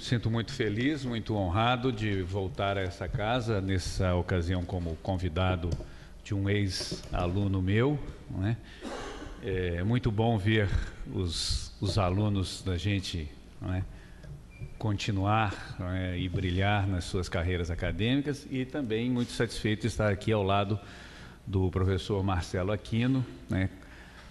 Sinto muito feliz, muito honrado de voltar a essa casa, nessa ocasião como convidado de um ex-aluno meu. Não é? muito bom ver os, os alunos da gente não é? continuar não é? e brilhar nas suas carreiras acadêmicas e também muito satisfeito de estar aqui ao lado do professor Marcelo Aquino, né?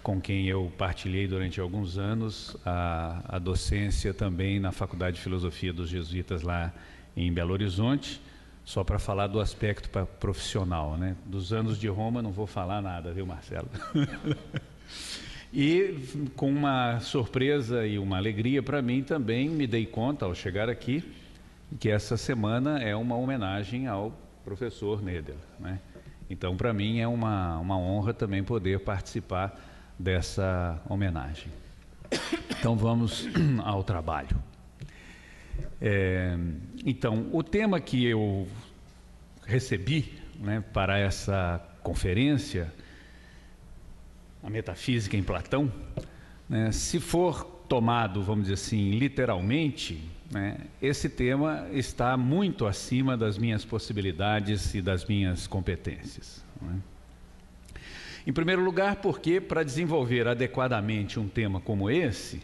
Com quem eu partilhei durante alguns anos a, a docência também na Faculdade de Filosofia dos Jesuítas lá em Belo Horizonte, só para falar do aspecto profissional, né? Dos anos de Roma não vou falar nada, viu, Marcelo? e com uma surpresa e uma alegria para mim também me dei conta ao chegar aqui que essa semana é uma homenagem ao professor Nedel, né? Então, para mim é uma, uma honra também poder participar dessa homenagem. Então vamos ao trabalho. É, então, o tema que eu recebi né, para essa conferência, a metafísica em Platão, né, se for tomado, vamos dizer assim, literalmente, né, esse tema está muito acima das minhas possibilidades e das minhas competências. Né? Em primeiro lugar, porque para desenvolver adequadamente um tema como esse,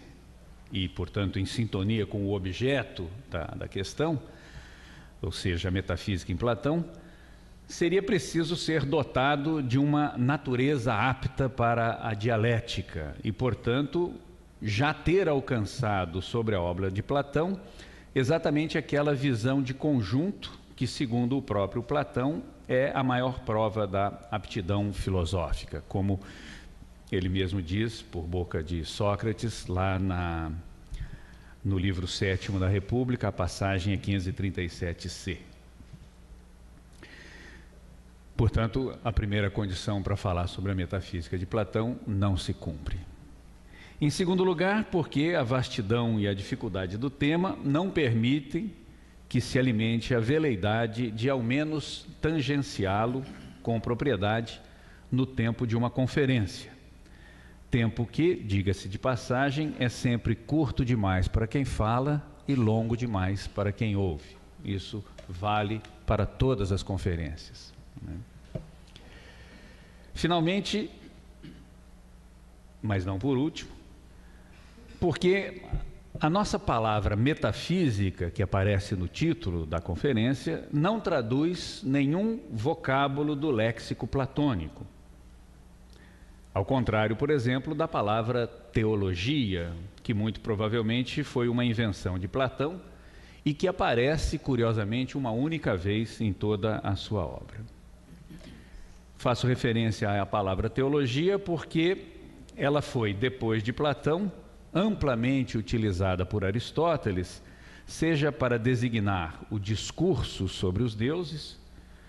e portanto em sintonia com o objeto da, da questão, ou seja, a metafísica em Platão, seria preciso ser dotado de uma natureza apta para a dialética e, portanto, já ter alcançado sobre a obra de Platão exatamente aquela visão de conjunto que, segundo o próprio Platão, é a maior prova da aptidão filosófica, como ele mesmo diz, por boca de Sócrates, lá na, no livro sétimo da República, a passagem é 537c. Portanto, a primeira condição para falar sobre a metafísica de Platão não se cumpre. Em segundo lugar, porque a vastidão e a dificuldade do tema não permitem que se alimente a veleidade de ao menos tangenciá-lo com propriedade no tempo de uma conferência. Tempo que, diga-se de passagem, é sempre curto demais para quem fala e longo demais para quem ouve. Isso vale para todas as conferências. Né? Finalmente, mas não por último, porque a nossa palavra metafísica, que aparece no título da conferência, não traduz nenhum vocábulo do léxico platônico. Ao contrário, por exemplo, da palavra teologia, que muito provavelmente foi uma invenção de Platão e que aparece, curiosamente, uma única vez em toda a sua obra. Faço referência à palavra teologia porque ela foi, depois de Platão, amplamente utilizada por Aristóteles, seja para designar o discurso sobre os deuses,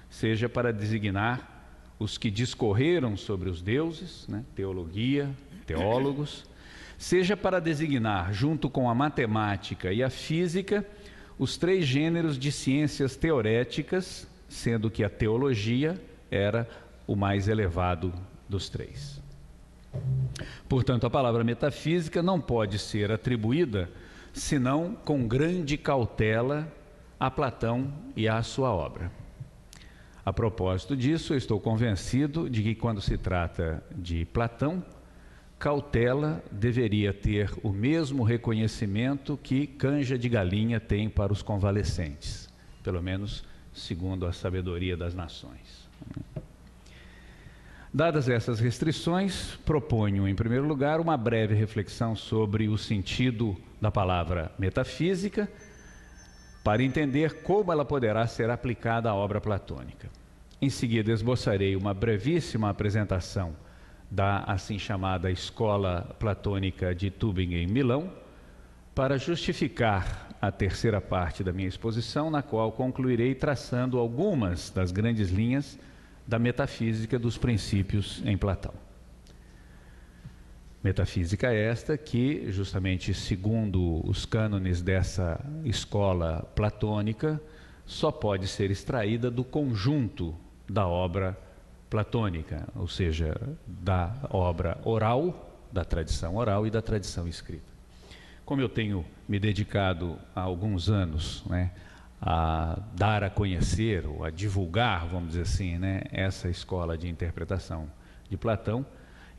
seja para designar os que discorreram sobre os deuses, né, teologia, teólogos, seja para designar, junto com a matemática e a física, os três gêneros de ciências teoréticas, sendo que a teologia era o mais elevado dos três. Portanto, a palavra metafísica não pode ser atribuída senão com grande cautela a Platão e à sua obra. A propósito disso, eu estou convencido de que quando se trata de Platão, cautela deveria ter o mesmo reconhecimento que canja de galinha tem para os convalescentes, pelo menos segundo a sabedoria das nações. Dadas essas restrições, proponho, em primeiro lugar, uma breve reflexão sobre o sentido da palavra metafísica, para entender como ela poderá ser aplicada à obra platônica. Em seguida, esboçarei uma brevíssima apresentação da assim chamada Escola Platônica de Tübingen, em Milão, para justificar a terceira parte da minha exposição, na qual concluirei traçando algumas das grandes linhas da metafísica dos princípios em Platão. Metafísica esta que, justamente segundo os cânones dessa escola platônica, só pode ser extraída do conjunto da obra platônica, ou seja, da obra oral, da tradição oral e da tradição escrita. como eu tenho me dedicado há alguns anos né, a dar a conhecer, ou a divulgar, vamos dizer assim, né, essa escola de interpretação de Platão,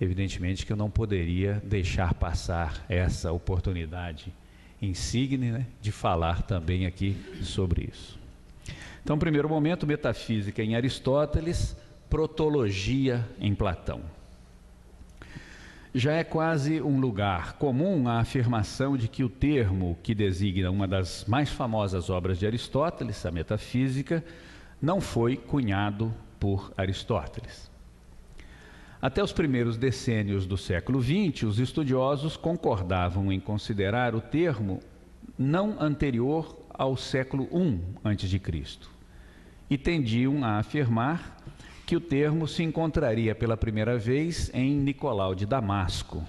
evidentemente que eu não poderia deixar passar essa oportunidade insigne né, de falar também aqui sobre isso. Então, primeiro momento, metafísica em Aristóteles, protologia em Platão já é quase um lugar comum a afirmação de que o termo que designa uma das mais famosas obras de Aristóteles, a Metafísica, não foi cunhado por Aristóteles. Até os primeiros decênios do século XX, os estudiosos concordavam em considerar o termo não anterior ao século I a.C. e tendiam a afirmar que o termo se encontraria pela primeira vez em Nicolau de Damasco,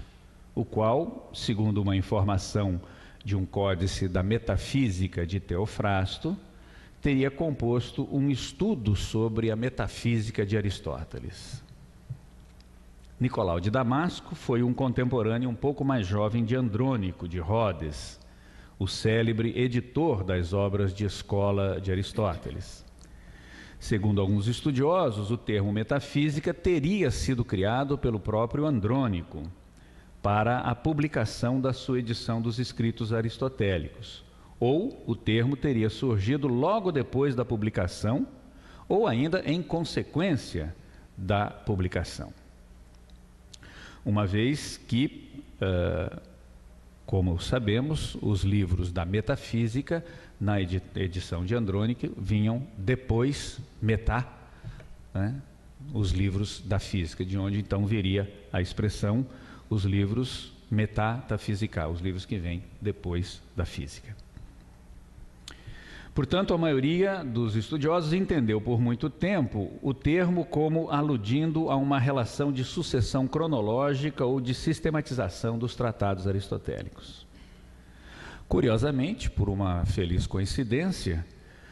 o qual, segundo uma informação de um códice da metafísica de Teofrasto, teria composto um estudo sobre a metafísica de Aristóteles. Nicolau de Damasco foi um contemporâneo um pouco mais jovem de Andrônico de Rhodes, o célebre editor das obras de escola de Aristóteles. Segundo alguns estudiosos, o termo metafísica teria sido criado pelo próprio Andrônico para a publicação da sua edição dos escritos aristotélicos, ou o termo teria surgido logo depois da publicação, ou ainda em consequência da publicação. Uma vez que, uh, como sabemos, os livros da metafísica na edição de Andrônico vinham depois, metá, né, os livros da física, de onde então viria a expressão os livros metafísica, os livros que vêm depois da física. Portanto, a maioria dos estudiosos entendeu por muito tempo o termo como aludindo a uma relação de sucessão cronológica ou de sistematização dos tratados aristotélicos. Curiosamente, por uma feliz coincidência,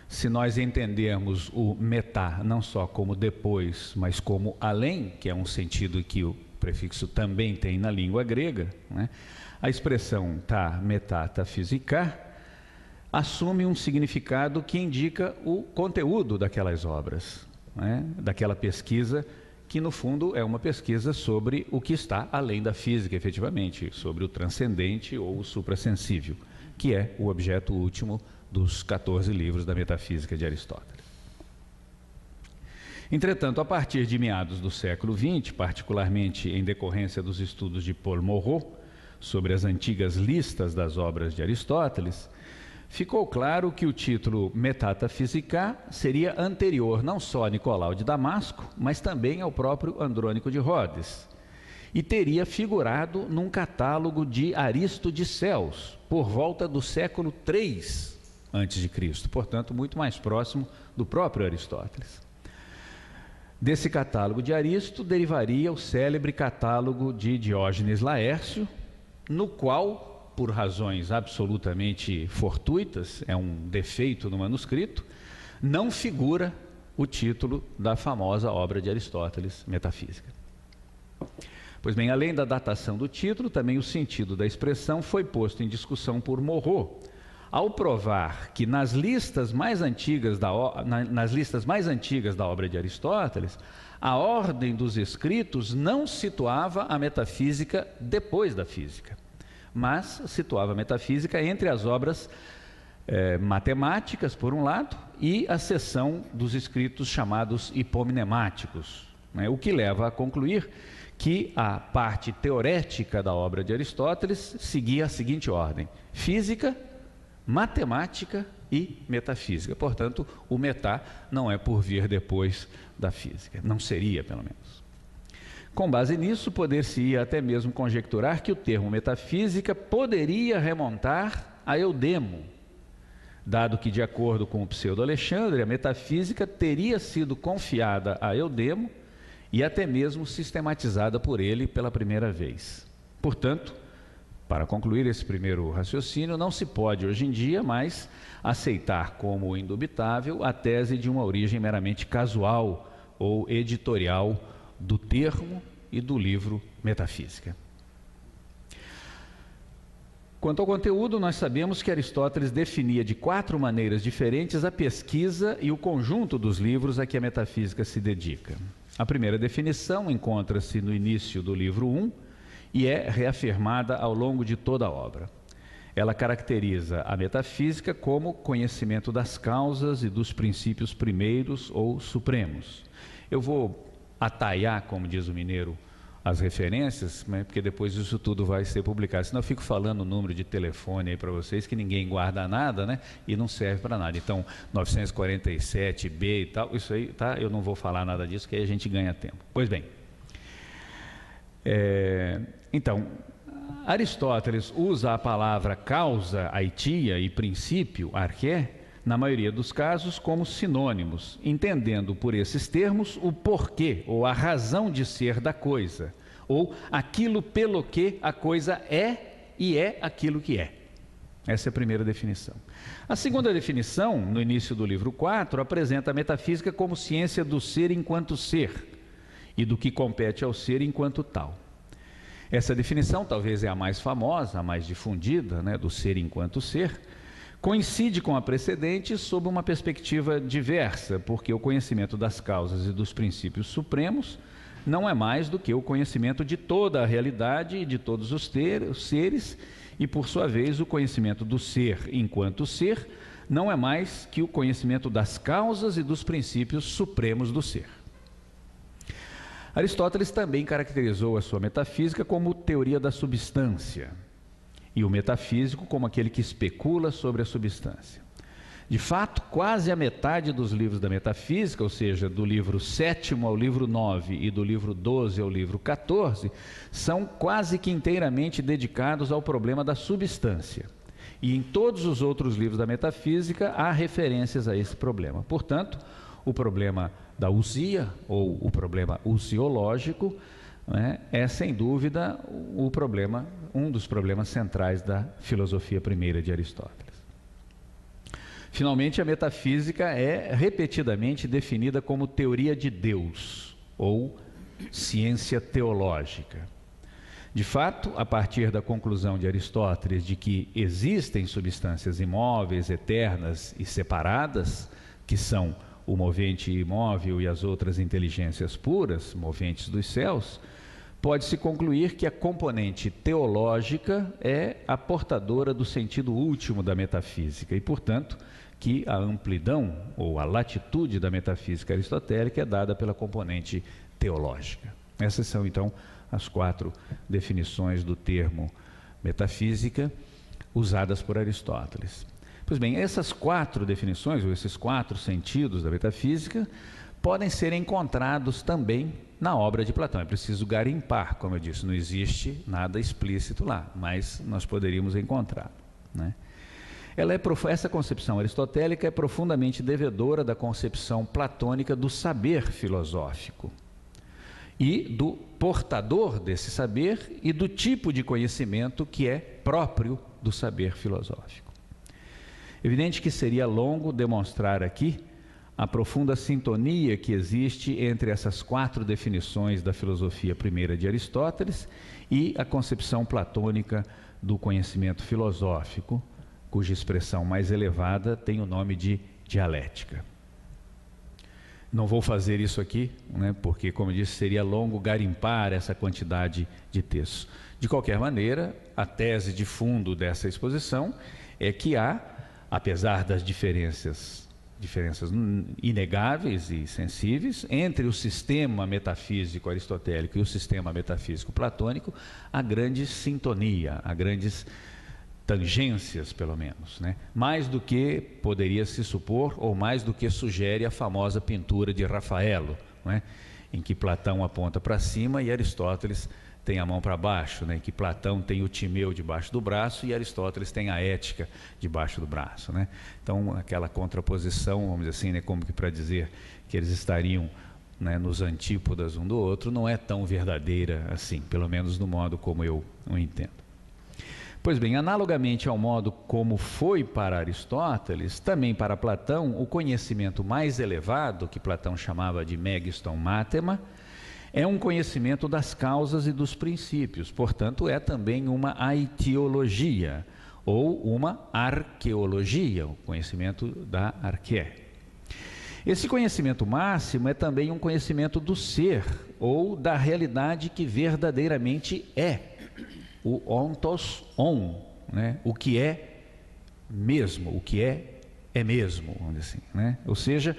se nós entendermos o metá não só como depois, mas como além, que é um sentido que o prefixo também tem na língua grega, né? a expressão tá, metá, tá física, assume um significado que indica o conteúdo daquelas obras, né? daquela pesquisa que no fundo é uma pesquisa sobre o que está além da física, efetivamente, sobre o transcendente ou o suprassensível que é o objeto último dos 14 livros da metafísica de Aristóteles. Entretanto, a partir de meados do século XX, particularmente em decorrência dos estudos de Paul Morot sobre as antigas listas das obras de Aristóteles, ficou claro que o título Metata Physica seria anterior não só a Nicolau de Damasco, mas também ao próprio Andrônico de Rhodes, e teria figurado num catálogo de Aristo de Céus, por volta do século III a.C., portanto, muito mais próximo do próprio Aristóteles. Desse catálogo de Aristo derivaria o célebre catálogo de Diógenes Laércio, no qual, por razões absolutamente fortuitas, é um defeito no manuscrito, não figura o título da famosa obra de Aristóteles, Metafísica. Pois bem, além da datação do título, também o sentido da expressão foi posto em discussão por Morro, ao provar que nas listas mais antigas da, nas listas mais antigas da obra de Aristóteles, a ordem dos escritos não situava a metafísica depois da física, mas situava a metafísica entre as obras eh, matemáticas, por um lado, e a seção dos escritos chamados hipomnemáticos, né, o que leva a concluir que a parte teorética da obra de Aristóteles seguia a seguinte ordem: física, matemática e metafísica. Portanto, o metá não é por vir depois da física, não seria, pelo menos. Com base nisso, poder-se-ia até mesmo conjecturar que o termo metafísica poderia remontar a Eudemo, dado que, de acordo com o pseudo-Alexandre, a metafísica teria sido confiada a Eudemo e até mesmo sistematizada por ele pela primeira vez. Portanto, para concluir esse primeiro raciocínio, não se pode hoje em dia mais aceitar como indubitável a tese de uma origem meramente casual ou editorial do termo e do livro Metafísica. Quanto ao conteúdo, nós sabemos que Aristóteles definia de quatro maneiras diferentes a pesquisa e o conjunto dos livros a que a metafísica se dedica. A primeira definição encontra-se no início do livro 1 e é reafirmada ao longo de toda a obra. Ela caracteriza a metafísica como conhecimento das causas e dos princípios primeiros ou supremos. Eu vou ataiar, como diz o mineiro, as referências, né, porque depois isso tudo vai ser publicado. Senão eu fico falando o número de telefone aí para vocês que ninguém guarda nada, né? E não serve para nada. Então, 947B e tal, isso aí, tá? Eu não vou falar nada disso, que aí a gente ganha tempo. Pois bem. É, então, Aristóteles usa a palavra causa, aitia e princípio, arqué, na maioria dos casos, como sinônimos, entendendo por esses termos o porquê ou a razão de ser da coisa, ou aquilo pelo que a coisa é e é aquilo que é. Essa é a primeira definição. A segunda definição, no início do livro 4, apresenta a metafísica como ciência do ser enquanto ser e do que compete ao ser enquanto tal. Essa definição talvez é a mais famosa, a mais difundida, né, do ser enquanto ser, coincide com a precedente sob uma perspectiva diversa, porque o conhecimento das causas e dos princípios supremos não é mais do que o conhecimento de toda a realidade e de todos os, ter, os seres, e por sua vez o conhecimento do ser enquanto ser não é mais que o conhecimento das causas e dos princípios supremos do ser. Aristóteles também caracterizou a sua metafísica como teoria da substância e o metafísico como aquele que especula sobre a substância. De fato, quase a metade dos livros da metafísica, ou seja, do livro 7 ao livro 9 e do livro 12 ao livro 14, são quase que inteiramente dedicados ao problema da substância. E em todos os outros livros da metafísica há referências a esse problema. Portanto, o problema da usia, ou o problema usiológico, né, é sem dúvida o problema, um dos problemas centrais da filosofia primeira de Aristóteles. Finalmente, a metafísica é repetidamente definida como teoria de Deus ou ciência teológica. De fato, a partir da conclusão de Aristóteles de que existem substâncias imóveis, eternas e separadas, que são o movente imóvel e as outras inteligências puras, moventes dos céus, pode-se concluir que a componente teológica é a portadora do sentido último da metafísica e, portanto, que a amplidão ou a latitude da metafísica aristotélica é dada pela componente teológica. Essas são, então, as quatro definições do termo metafísica usadas por Aristóteles. Pois bem, essas quatro definições, ou esses quatro sentidos da metafísica, podem ser encontrados também na obra de Platão. É preciso garimpar, como eu disse, não existe nada explícito lá, mas nós poderíamos encontrar. Né? Ela é, essa concepção aristotélica é profundamente devedora da concepção platônica do saber filosófico e do portador desse saber e do tipo de conhecimento que é próprio do saber filosófico. Evidente que seria longo demonstrar aqui a profunda sintonia que existe entre essas quatro definições da filosofia primeira de Aristóteles e a concepção platônica do conhecimento filosófico, cuja expressão mais elevada tem o nome de dialética. Não vou fazer isso aqui, né, porque, como disse, seria longo garimpar essa quantidade de textos. De qualquer maneira, a tese de fundo dessa exposição é que há, apesar das diferenças diferenças inegáveis e sensíveis entre o sistema metafísico aristotélico e o sistema metafísico platônico, há grande sintonia, há grandes tangências, pelo menos, né? mais do que poderia se supor, ou mais do que sugere a famosa pintura de Rafaelo, é? em que Platão aponta para cima e Aristóteles tem a mão para baixo, né? que Platão tem o timeu debaixo do braço e Aristóteles tem a ética debaixo do braço. Né? Então, aquela contraposição, vamos dizer assim, né? como que para dizer que eles estariam né, nos antípodas um do outro, não é tão verdadeira assim, pelo menos no modo como eu o entendo. Pois bem, analogamente ao modo como foi para Aristóteles, também para Platão, o conhecimento mais elevado, que Platão chamava de megiston matema, é um conhecimento das causas e dos princípios, portanto, é também uma aitiologia ou uma arqueologia, o conhecimento da arqué. Esse conhecimento máximo é também um conhecimento do ser ou da realidade que verdadeiramente é, o ontos on, né? o que é mesmo, o que é é mesmo, assim, né? Ou seja,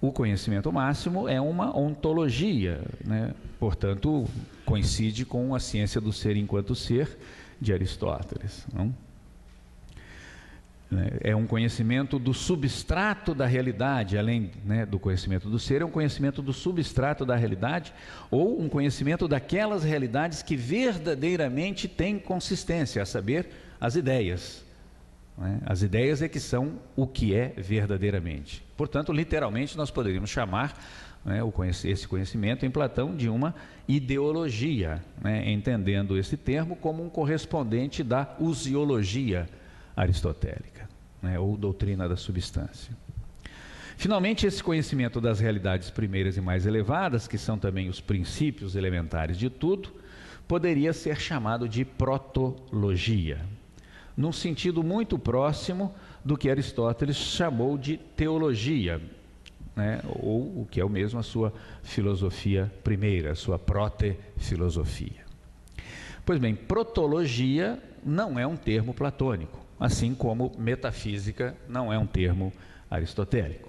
o conhecimento máximo é uma ontologia, né? portanto, coincide com a ciência do ser enquanto ser de Aristóteles. Não? Né? É um conhecimento do substrato da realidade, além né, do conhecimento do ser, é um conhecimento do substrato da realidade, ou um conhecimento daquelas realidades que verdadeiramente têm consistência, a saber, as ideias. Né? As ideias é que são o que é verdadeiramente. Portanto, literalmente, nós poderíamos chamar né, esse conhecimento em Platão de uma ideologia, né, entendendo esse termo como um correspondente da usiologia aristotélica, né, ou doutrina da substância. Finalmente, esse conhecimento das realidades primeiras e mais elevadas, que são também os princípios elementares de tudo, poderia ser chamado de protologia, num sentido muito próximo do que Aristóteles chamou de teologia, né, ou o que é o mesmo a sua filosofia primeira, a sua prote-filosofia. Pois bem, protologia não é um termo platônico assim como metafísica não é um termo aristotélico.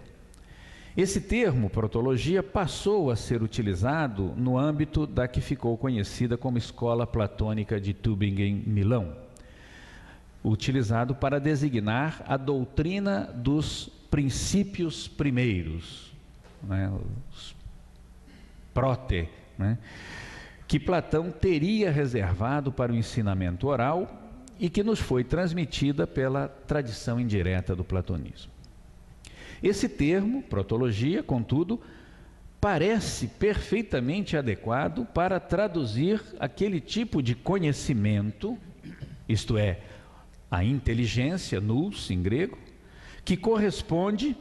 Esse termo, protologia, passou a ser utilizado no âmbito da que ficou conhecida como Escola Platônica de Tübingen, Milão, utilizado para designar a doutrina dos princípios primeiros, né, os prote, né, que Platão teria reservado para o ensinamento oral e que nos foi transmitida pela tradição indireta do platonismo. Esse termo, protologia, contudo, parece perfeitamente adequado para traduzir aquele tipo de conhecimento, isto é, a inteligência, nous em grego, que corresponde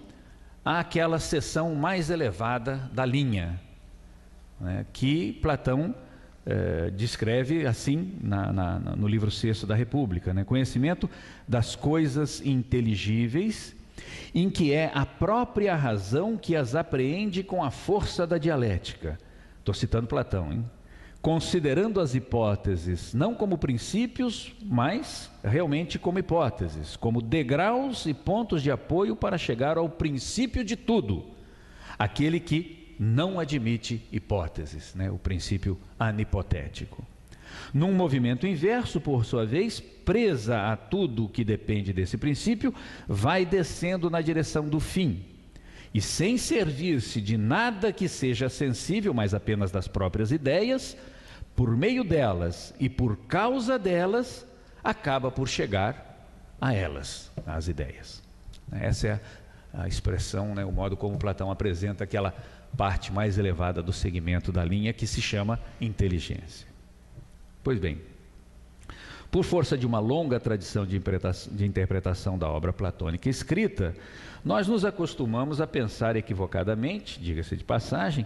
àquela seção mais elevada da linha, né, que Platão eh, descreve assim na, na, no livro sexto da República, né? conhecimento das coisas inteligíveis, em que é a própria razão que as apreende com a força da dialética. Estou citando Platão, hein? Considerando as hipóteses não como princípios, mas realmente como hipóteses, como degraus e pontos de apoio para chegar ao princípio de tudo, aquele que não admite hipóteses, né? o princípio anipotético. Num movimento inverso, por sua vez, presa a tudo que depende desse princípio, vai descendo na direção do fim. E sem servir-se de nada que seja sensível, mas apenas das próprias ideias, por meio delas e por causa delas, acaba por chegar a elas, às ideias. Essa é a expressão, né, o modo como Platão apresenta aquela parte mais elevada do segmento da linha que se chama inteligência. Pois bem, por força de uma longa tradição de interpretação da obra platônica escrita, nós nos acostumamos a pensar equivocadamente, diga-se de passagem,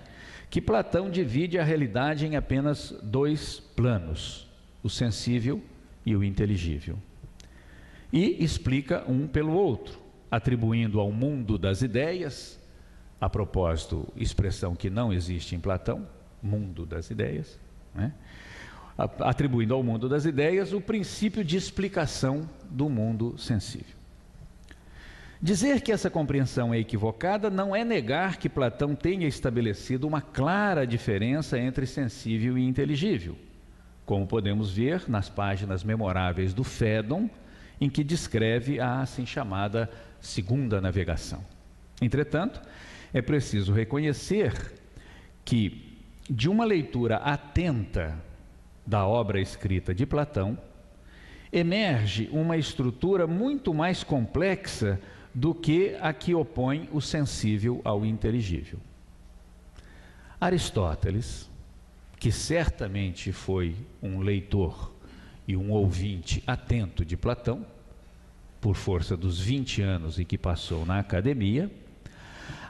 que Platão divide a realidade em apenas dois planos, o sensível e o inteligível. E explica um pelo outro, atribuindo ao mundo das ideias a propósito, expressão que não existe em Platão, mundo das ideias, né? atribuindo ao mundo das ideias o princípio de explicação do mundo sensível. Dizer que essa compreensão é equivocada não é negar que Platão tenha estabelecido uma clara diferença entre sensível e inteligível, como podemos ver nas páginas memoráveis do Fédon, em que descreve a assim chamada segunda navegação. Entretanto, é preciso reconhecer que, de uma leitura atenta da obra escrita de Platão, emerge uma estrutura muito mais complexa do que a que opõe o sensível ao inteligível. Aristóteles, que certamente foi um leitor e um ouvinte atento de Platão, por força dos 20 anos em que passou na academia,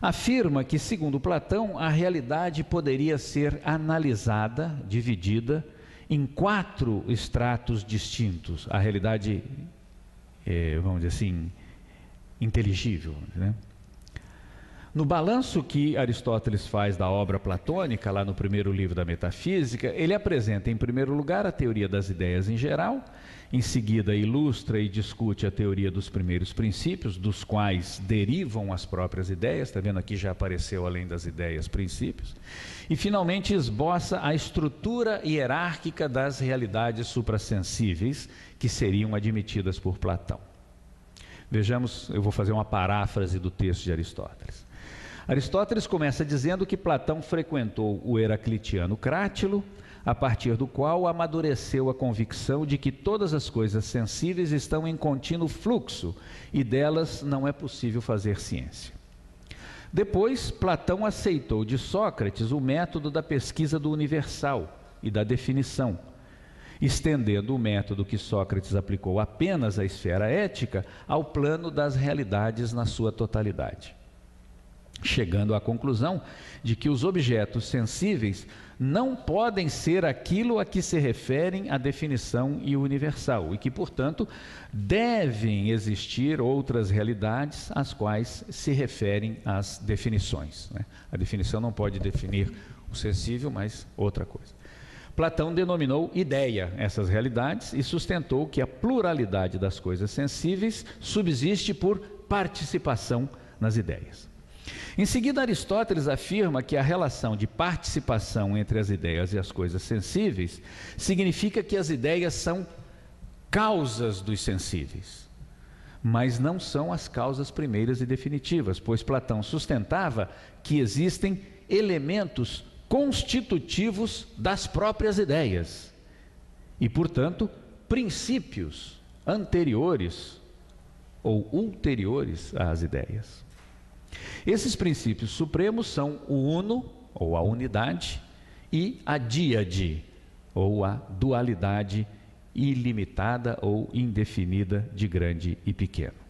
afirma que, segundo Platão, a realidade poderia ser analisada, dividida em quatro estratos distintos. A realidade, é, vamos dizer assim, inteligível. Né? No balanço que Aristóteles faz da obra platônica, lá no primeiro livro da Metafísica, ele apresenta, em primeiro lugar, a teoria das ideias em geral, em seguida, ilustra e discute a teoria dos primeiros princípios, dos quais derivam as próprias ideias, está vendo aqui já apareceu além das ideias princípios, e finalmente esboça a estrutura hierárquica das realidades suprassensíveis que seriam admitidas por Platão. Vejamos, eu vou fazer uma paráfrase do texto de Aristóteles. Aristóteles começa dizendo que Platão frequentou o heraclitiano Crátilo, a partir do qual amadureceu a convicção de que todas as coisas sensíveis estão em contínuo fluxo e delas não é possível fazer ciência. Depois, Platão aceitou de Sócrates o método da pesquisa do universal e da definição, estendendo o método que Sócrates aplicou apenas à esfera ética ao plano das realidades na sua totalidade chegando à conclusão de que os objetos sensíveis não podem ser aquilo a que se referem a definição e o universal, e que, portanto, devem existir outras realidades às quais se referem as definições. Né? A definição não pode definir o sensível, mas outra coisa. Platão denominou ideia essas realidades e sustentou que a pluralidade das coisas sensíveis subsiste por participação nas ideias. Em seguida, Aristóteles afirma que a relação de participação entre as ideias e as coisas sensíveis significa que as ideias são causas dos sensíveis, mas não são as causas primeiras e definitivas, pois Platão sustentava que existem elementos constitutivos das próprias ideias e, portanto, princípios anteriores ou ulteriores às ideias. Esses princípios supremos são o uno, ou a unidade, e a díade, ou a dualidade ilimitada ou indefinida de grande e pequeno.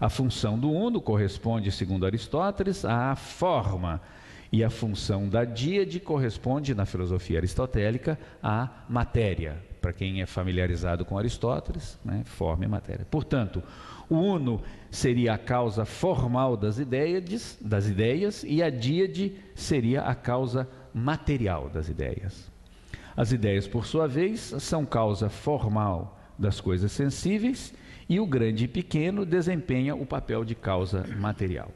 A função do uno corresponde, segundo Aristóteles, à forma, e a função da díade corresponde, na filosofia aristotélica, à matéria. Para quem é familiarizado com Aristóteles, né, forma e matéria. Portanto, o uno seria a causa formal das ideias, das ideias e a díade seria a causa material das ideias. As ideias, por sua vez, são causa formal das coisas sensíveis e o grande e pequeno desempenha o papel de causa material.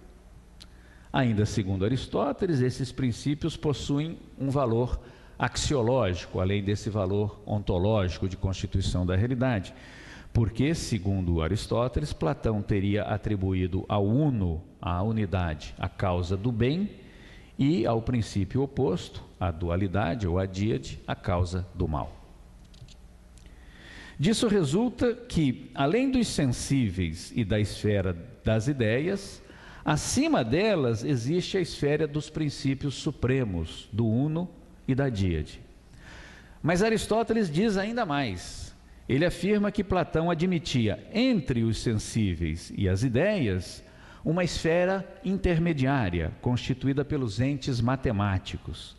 Ainda segundo Aristóteles, esses princípios possuem um valor axiológico, além desse valor ontológico de constituição da realidade. Porque, segundo Aristóteles, Platão teria atribuído ao uno, à unidade, a causa do bem, e ao princípio oposto, a dualidade ou a díade, a causa do mal. Disso resulta que, além dos sensíveis e da esfera das ideias, acima delas existe a esfera dos princípios supremos, do uno e da díade. Mas Aristóteles diz ainda mais: ele afirma que Platão admitia entre os sensíveis e as ideias uma esfera intermediária constituída pelos entes matemáticos.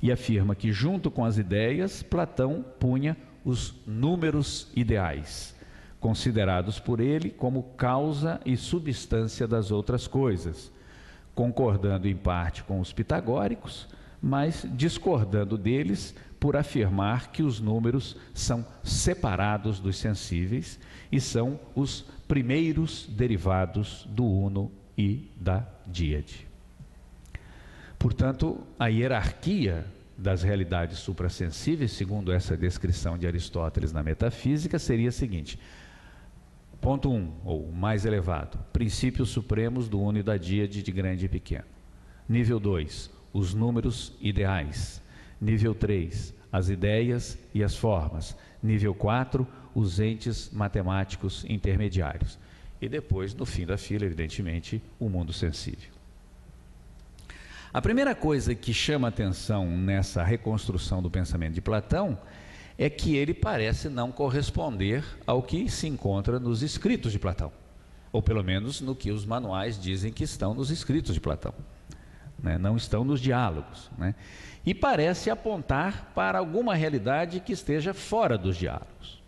E afirma que, junto com as ideias, Platão punha os números ideais, considerados por ele como causa e substância das outras coisas, concordando em parte com os pitagóricos, mas discordando deles por afirmar que os números são separados dos sensíveis e são os primeiros derivados do uno e da díade. Portanto, a hierarquia das realidades suprassensíveis, segundo essa descrição de Aristóteles na metafísica, seria a seguinte: ponto 1, um, ou mais elevado, princípios supremos do uno e da díade de grande e pequeno. Nível 2, os números ideais. Nível 3, as ideias e as formas. Nível 4, os entes matemáticos intermediários. E depois, no fim da fila, evidentemente, o mundo sensível. A primeira coisa que chama atenção nessa reconstrução do pensamento de Platão é que ele parece não corresponder ao que se encontra nos escritos de Platão. ou pelo menos no que os manuais dizem que estão nos escritos de Platão, né? não estão nos diálogos. Né? E parece apontar para alguma realidade que esteja fora dos diálogos.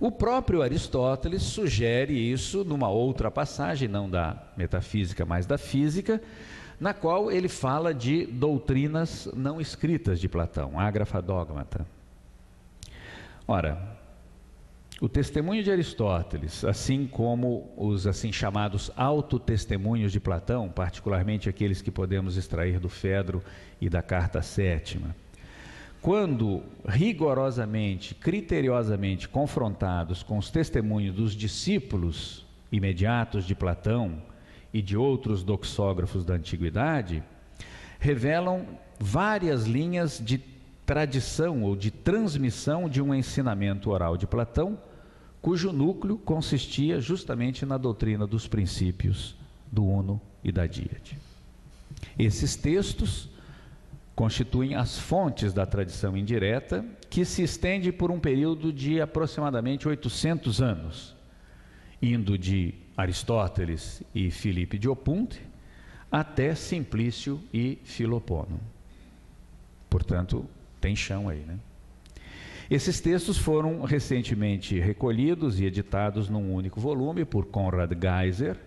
O próprio Aristóteles sugere isso numa outra passagem, não da metafísica, mas da física, na qual ele fala de doutrinas não escritas de Platão, ágrafa dogmata. Ora, o testemunho de Aristóteles, assim como os assim chamados autotestemunhos de Platão, particularmente aqueles que podemos extrair do Fedro e da Carta Sétima, quando rigorosamente, criteriosamente confrontados com os testemunhos dos discípulos imediatos de Platão e de outros doxógrafos da antiguidade, revelam várias linhas de tradição ou de transmissão de um ensinamento oral de Platão, cujo núcleo consistia justamente na doutrina dos princípios do Uno e da Díade. Esses textos constituem as fontes da tradição indireta, que se estende por um período de aproximadamente 800 anos, indo de Aristóteles e Filipe de Opunte até Simplício e Filopono. Portanto, tem chão aí, né? Esses textos foram recentemente recolhidos e editados num único volume por Konrad Geiser,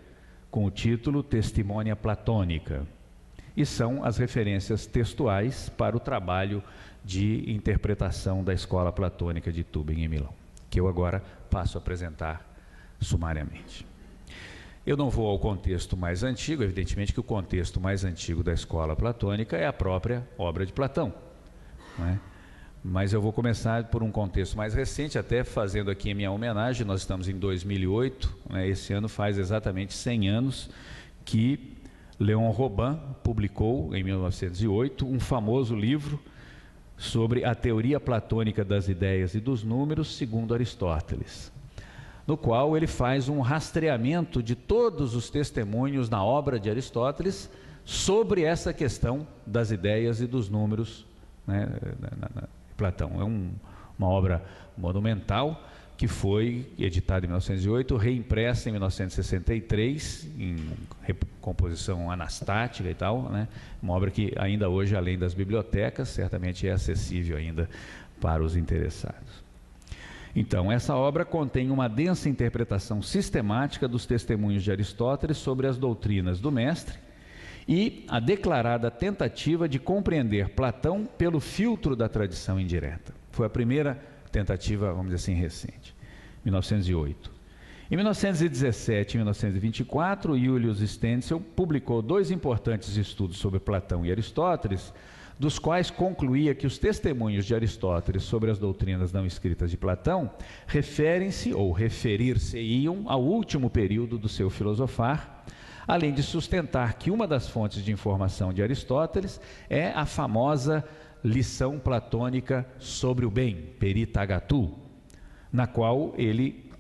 com o título Testemunha Platônica e são as referências textuais para o trabalho de interpretação da escola platônica de Tübingen em Milão, que eu agora passo a apresentar sumariamente. Eu não vou ao contexto mais antigo, evidentemente que o contexto mais antigo da escola platônica é a própria obra de Platão. É? Mas eu vou começar por um contexto mais recente, até fazendo aqui a minha homenagem. Nós estamos em 2008, né? esse ano faz exatamente 100 anos que Leon Robin publicou, em 1908, um famoso livro sobre a teoria platônica das ideias e dos números, segundo Aristóteles, no qual ele faz um rastreamento de todos os testemunhos na obra de Aristóteles sobre essa questão das ideias e dos números. Né, na, na, Platão é um, uma obra monumental que foi editada em 1908, reimpressa em 1963, em composição anastática e tal, né? uma obra que ainda hoje, além das bibliotecas, certamente é acessível ainda para os interessados. Então, essa obra contém uma densa interpretação sistemática dos testemunhos de Aristóteles sobre as doutrinas do mestre e a declarada tentativa de compreender Platão pelo filtro da tradição indireta. Foi a primeira tentativa, vamos dizer assim, recente, 1908. Em 1917 e 1924, Julius Stenzel publicou dois importantes estudos sobre Platão e Aristóteles, dos quais concluía que os testemunhos de Aristóteles sobre as doutrinas não escritas de Platão referem-se ou referir-se-iam ao último período do seu filosofar, além de sustentar que uma das fontes de informação de Aristóteles é a famosa lição platônica sobre o bem, Peritagatu, na qual ele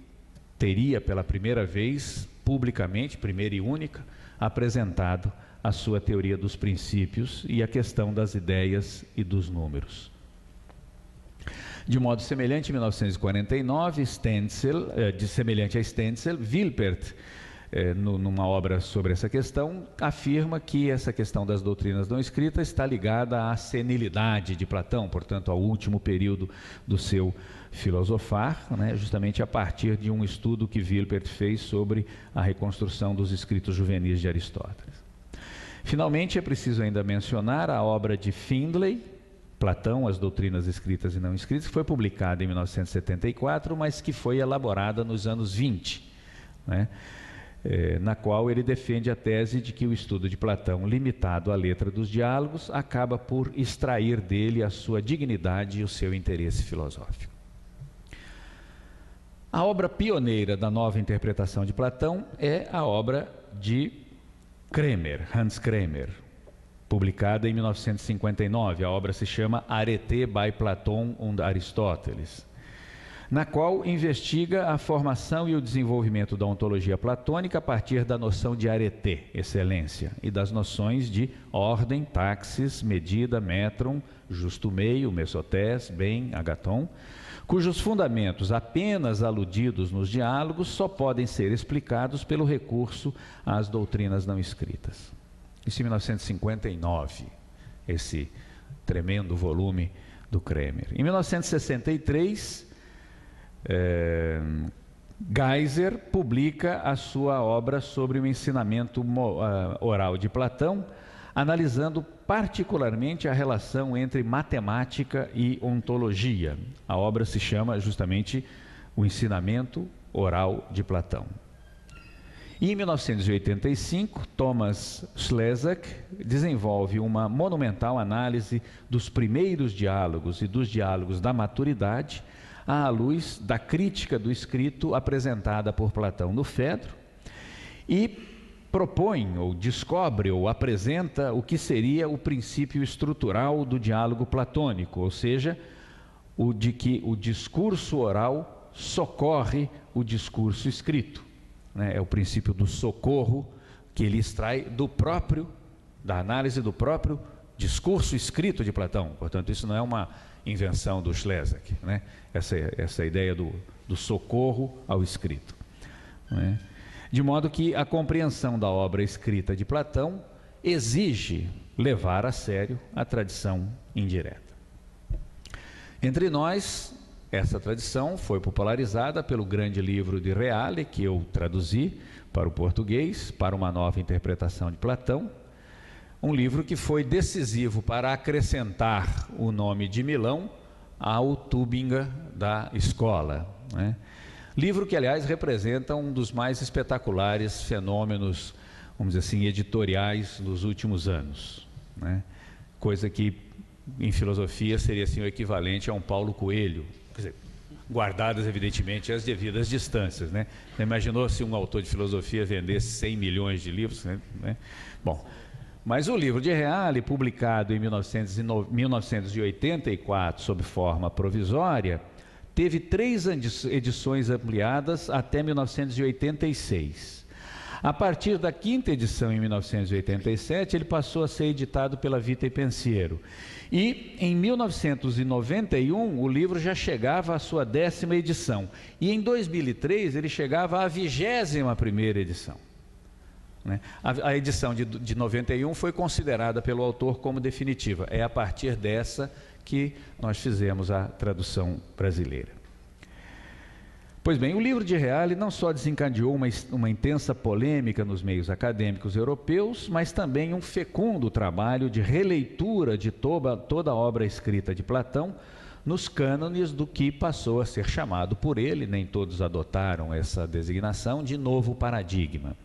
teria pela primeira vez, publicamente, primeira e única, apresentado a sua teoria dos princípios e a questão das ideias e dos números. De modo semelhante, em 1949, Stenzel, eh, de semelhante a Stenzel, Wilpert é, no, numa obra sobre essa questão, afirma que essa questão das doutrinas não escritas está ligada à senilidade de Platão, portanto, ao último período do seu filosofar, né, justamente a partir de um estudo que Wilpert fez sobre a reconstrução dos escritos juvenis de Aristóteles. Finalmente, é preciso ainda mencionar a obra de Findlay, Platão, As Doutrinas Escritas e Não Escritas, que foi publicada em 1974, mas que foi elaborada nos anos 20. Né? É, na qual ele defende a tese de que o estudo de Platão, limitado à letra dos diálogos, acaba por extrair dele a sua dignidade e o seu interesse filosófico. A obra pioneira da nova interpretação de Platão é a obra de Kremer, Hans Kremer, publicada em 1959. A obra se chama Arete by Platon und Aristóteles na qual investiga a formação e o desenvolvimento da ontologia platônica a partir da noção de arete, excelência, e das noções de ordem, táxis, medida, metron, justo meio, mesotés, bem, agaton, cujos fundamentos apenas aludidos nos diálogos só podem ser explicados pelo recurso às doutrinas não escritas. Isso em 1959, esse tremendo volume do Kremer. Em 1963, é, Geiser publica a sua obra sobre o ensinamento ah, oral de Platão, analisando particularmente a relação entre matemática e ontologia. A obra se chama justamente O Ensinamento Oral de Platão. Em 1985, Thomas Schlesach desenvolve uma monumental análise dos primeiros diálogos e dos diálogos da maturidade, à luz da crítica do escrito apresentada por Platão no Fedro, e propõe ou descobre ou apresenta o que seria o princípio estrutural do diálogo platônico, ou seja, o de que o discurso oral socorre o discurso escrito. Né? É o princípio do socorro que ele extrai do próprio, da análise do próprio discurso escrito de Platão. Portanto, isso não é uma invenção do Schlesach, né? essa, essa ideia do, do socorro ao escrito. Né? De modo que a compreensão da obra escrita de Platão exige levar a sério a tradição indireta. Entre nós, essa tradição foi popularizada pelo grande livro de Reale, que eu traduzi para o português, para uma nova interpretação de Platão, um livro que foi decisivo para acrescentar o nome de Milão ao Tübinger da escola. Né? Livro que, aliás, representa um dos mais espetaculares fenômenos, vamos dizer assim, editoriais dos últimos anos. Né? Coisa que, em filosofia, seria assim, o equivalente a um Paulo Coelho. Dizer, guardadas, evidentemente, as devidas distâncias. Né? Imaginou se um autor de filosofia vendesse 100 milhões de livros? Né? né? Bom, mas o livro de Reale, publicado em 1984 sob forma provisória, teve três edições ampliadas até 1986. A partir da quinta edição, em 1987, ele passou a ser editado pela Vita e Pensiero. E em 1991, o livro já chegava à sua décima edição. E em 2003, ele chegava à vigésima primeira edição. Né? A, edição de, de 91 foi considerada pelo autor como definitiva. É a partir dessa que nós fizemos a tradução brasileira. Pois bem, o livro de Reale não só desencadeou uma, uma intensa polêmica nos meios acadêmicos europeus, mas também um fecundo trabalho de releitura de toda a obra escrita de Platão nos cânones do que passou a ser chamado por ele, nem todos adotaram essa designação, de novo paradigma.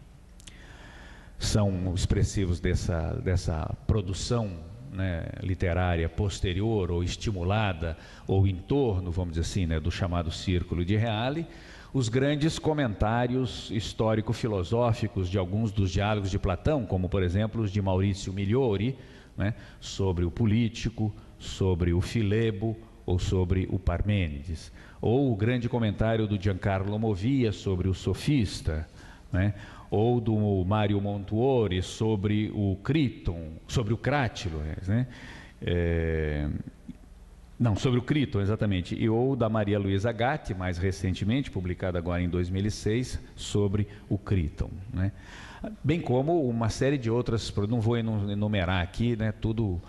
São expressivos dessa, dessa produção né, literária posterior ou estimulada ou em torno, vamos dizer assim, né, do chamado círculo de Reale, os grandes comentários histórico-filosóficos de alguns dos diálogos de Platão, como por exemplo os de Maurício Migliori, né, sobre o político, sobre o Filebo ou sobre o Parmênides, ou o grande comentário do Giancarlo Movia sobre o sofista, né, ou do Mário Montuori sobre o Criton, sobre o Crátilo, né? É, não, sobre o Criton, exatamente, e ou da Maria Luísa Gatti, mais recentemente, publicada agora em 2006, sobre o Criton, né? Bem como uma série de outras, não vou enumerar aqui, né, tudo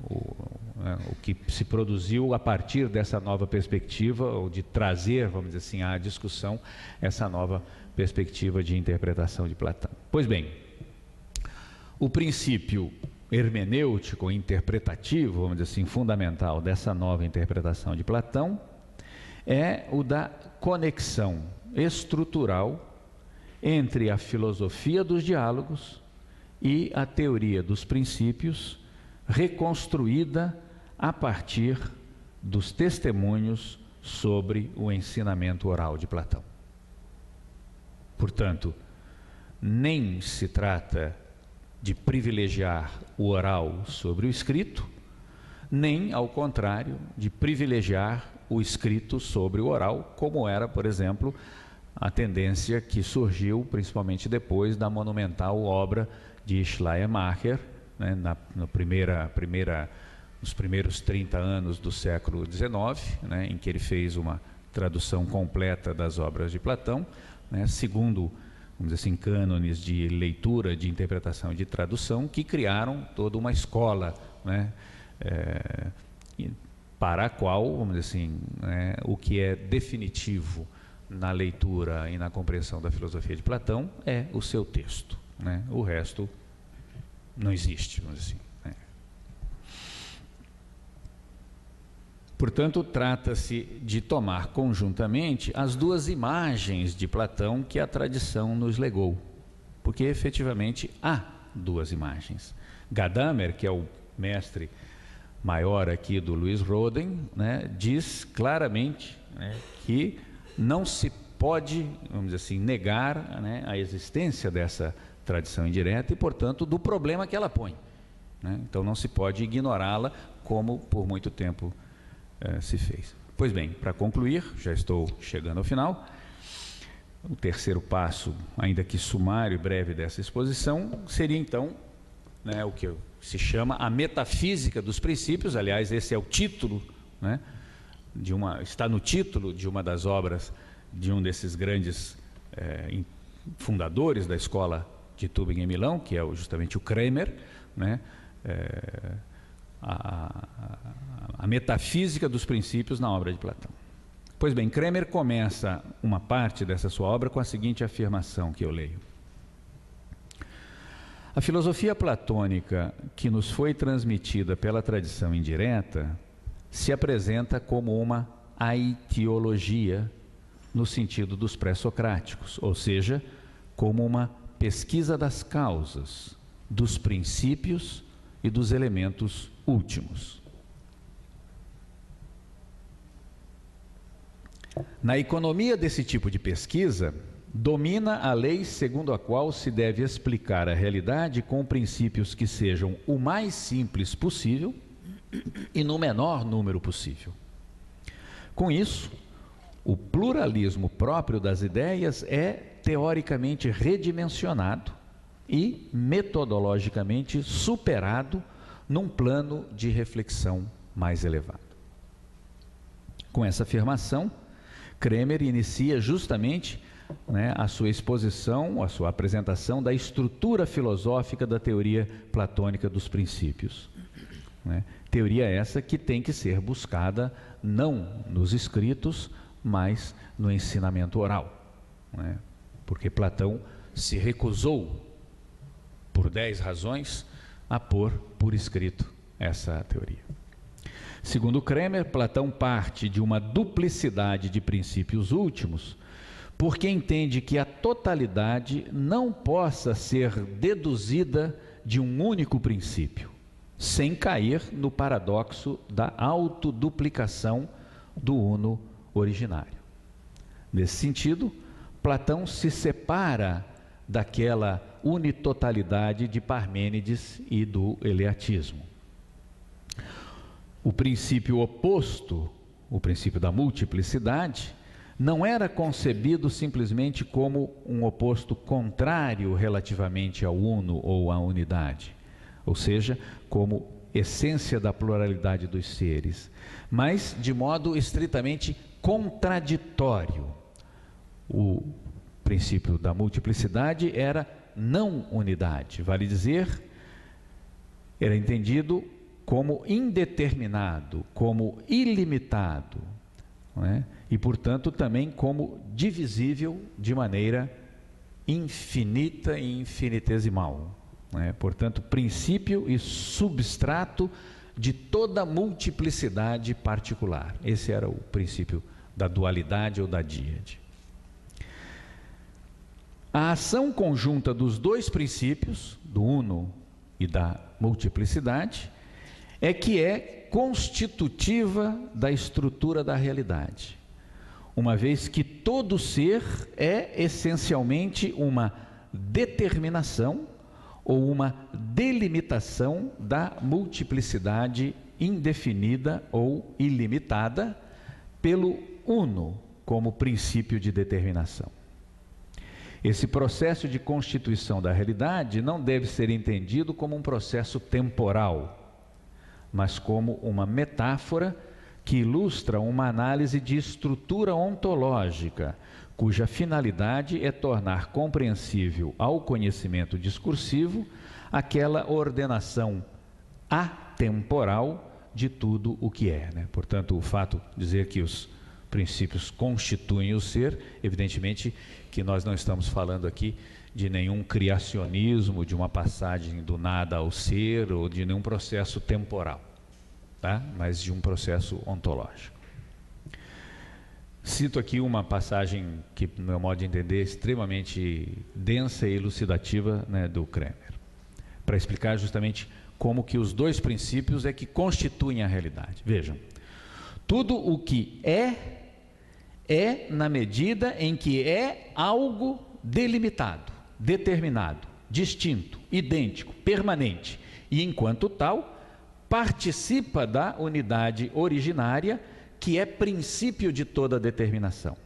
o, né, o, que se produziu a partir dessa nova perspectiva, ou de trazer, vamos dizer assim, à discussão essa nova perspectiva de interpretação de Platão. Pois bem, o princípio hermenêutico, interpretativo, vamos dizer assim, fundamental dessa nova interpretação de Platão é o da conexão estrutural entre a filosofia dos diálogos e a teoria dos princípios reconstruída a partir dos testemunhos sobre o ensinamento oral de Platão. Portanto, nem se trata de privilegiar o oral sobre o escrito, nem, ao contrário, de privilegiar o escrito sobre o oral, como era, por exemplo, a tendência que surgiu principalmente depois da monumental obra de Schleiermacher, né, na, na primeira, primeira nos primeiros 30 anos do século XIX, né, em que ele fez uma tradução completa das obras de Platão, né, segundo vamos dizer assim, cânones de leitura, de interpretação e de tradução, que criaram toda uma escola né, é, para a qual, vamos dizer assim, né, o que é definitivo na leitura e na compreensão da filosofia de Platão é o seu texto. Né? O resto não existe, vamos dizer assim. Portanto, trata-se de tomar conjuntamente as duas imagens de Platão que a tradição nos legou, porque efetivamente há duas imagens. Gadamer, que é o mestre maior aqui do Luiz Roden, né, diz claramente né, que não se pode, vamos dizer assim, negar né, a existência dessa tradição indireta e, portanto, do problema que ela põe. Né? Então, não se pode ignorá-la como por muito tempo eh, se fez. Pois bem, para concluir, já estou chegando ao final. O terceiro passo, ainda que sumário e breve dessa exposição, seria então né, o que se chama a metafísica dos princípios. Aliás, esse é o título, né, de uma, está no título de uma das obras de um desses grandes eh, fundadores da escola de Tübingen em Milão, que é justamente o Kramer, né, eh, a, a metafísica dos princípios na obra de Platão. Pois bem, Kremer começa uma parte dessa sua obra com a seguinte afirmação que eu leio. A filosofia platônica que nos foi transmitida pela tradição indireta se apresenta como uma aitiologia no sentido dos pré-socráticos, ou seja, como uma pesquisa das causas, dos princípios e dos elementos últimos. Na economia desse tipo de pesquisa, domina a lei segundo a qual se deve explicar a realidade com princípios que sejam o mais simples possível e no menor número possível. Com isso, o pluralismo próprio das ideias é teoricamente redimensionado e metodologicamente superado num plano de reflexão mais elevado. Com essa afirmação, Kremer inicia justamente né, a sua exposição, a sua apresentação da estrutura filosófica da teoria platônica dos princípios. Né? Teoria essa que tem que ser buscada não nos escritos, mas no ensinamento oral. Né? Porque Platão se recusou, por dez razões, a pôr por escrito essa teoria. Segundo Kremer, Platão parte de uma duplicidade de princípios últimos, porque entende que a totalidade não possa ser deduzida de um único princípio, sem cair no paradoxo da autoduplicação do uno originário. Nesse sentido, Platão se separa daquela unitotalidade de Parmênides e do eleatismo. O princípio oposto, o princípio da multiplicidade, não era concebido simplesmente como um oposto contrário relativamente ao uno ou à unidade, ou seja, como essência da pluralidade dos seres, mas de modo estritamente contraditório. O princípio da multiplicidade era não unidade, vale dizer, era entendido como indeterminado, como ilimitado, é? e portanto também como divisível de maneira infinita e infinitesimal. É? Portanto, princípio e substrato de toda multiplicidade particular. Esse era o princípio da dualidade ou da díade. A ação conjunta dos dois princípios, do uno e da multiplicidade, é que é constitutiva da estrutura da realidade, uma vez que todo ser é essencialmente uma determinação ou uma delimitação da multiplicidade indefinida ou ilimitada pelo uno como princípio de determinação. Esse processo de constituição da realidade não deve ser entendido como um processo temporal, mas como uma metáfora que ilustra uma análise de estrutura ontológica, cuja finalidade é tornar compreensível ao conhecimento discursivo aquela ordenação atemporal de tudo o que é. Né? Portanto, o fato de dizer que os princípios constituem o ser, evidentemente que nós não estamos falando aqui de nenhum criacionismo, de uma passagem do nada ao ser ou de nenhum processo temporal, tá? mas de um processo ontológico. Cito aqui uma passagem que, no meu modo de entender, é extremamente densa e elucidativa né, do Kremer, para explicar justamente como que os dois princípios é que constituem a realidade. Vejam, tudo o que é é na medida em que é algo delimitado determinado, distinto, idêntico, permanente e, enquanto tal, participa da unidade originária, que é princípio de toda determinação.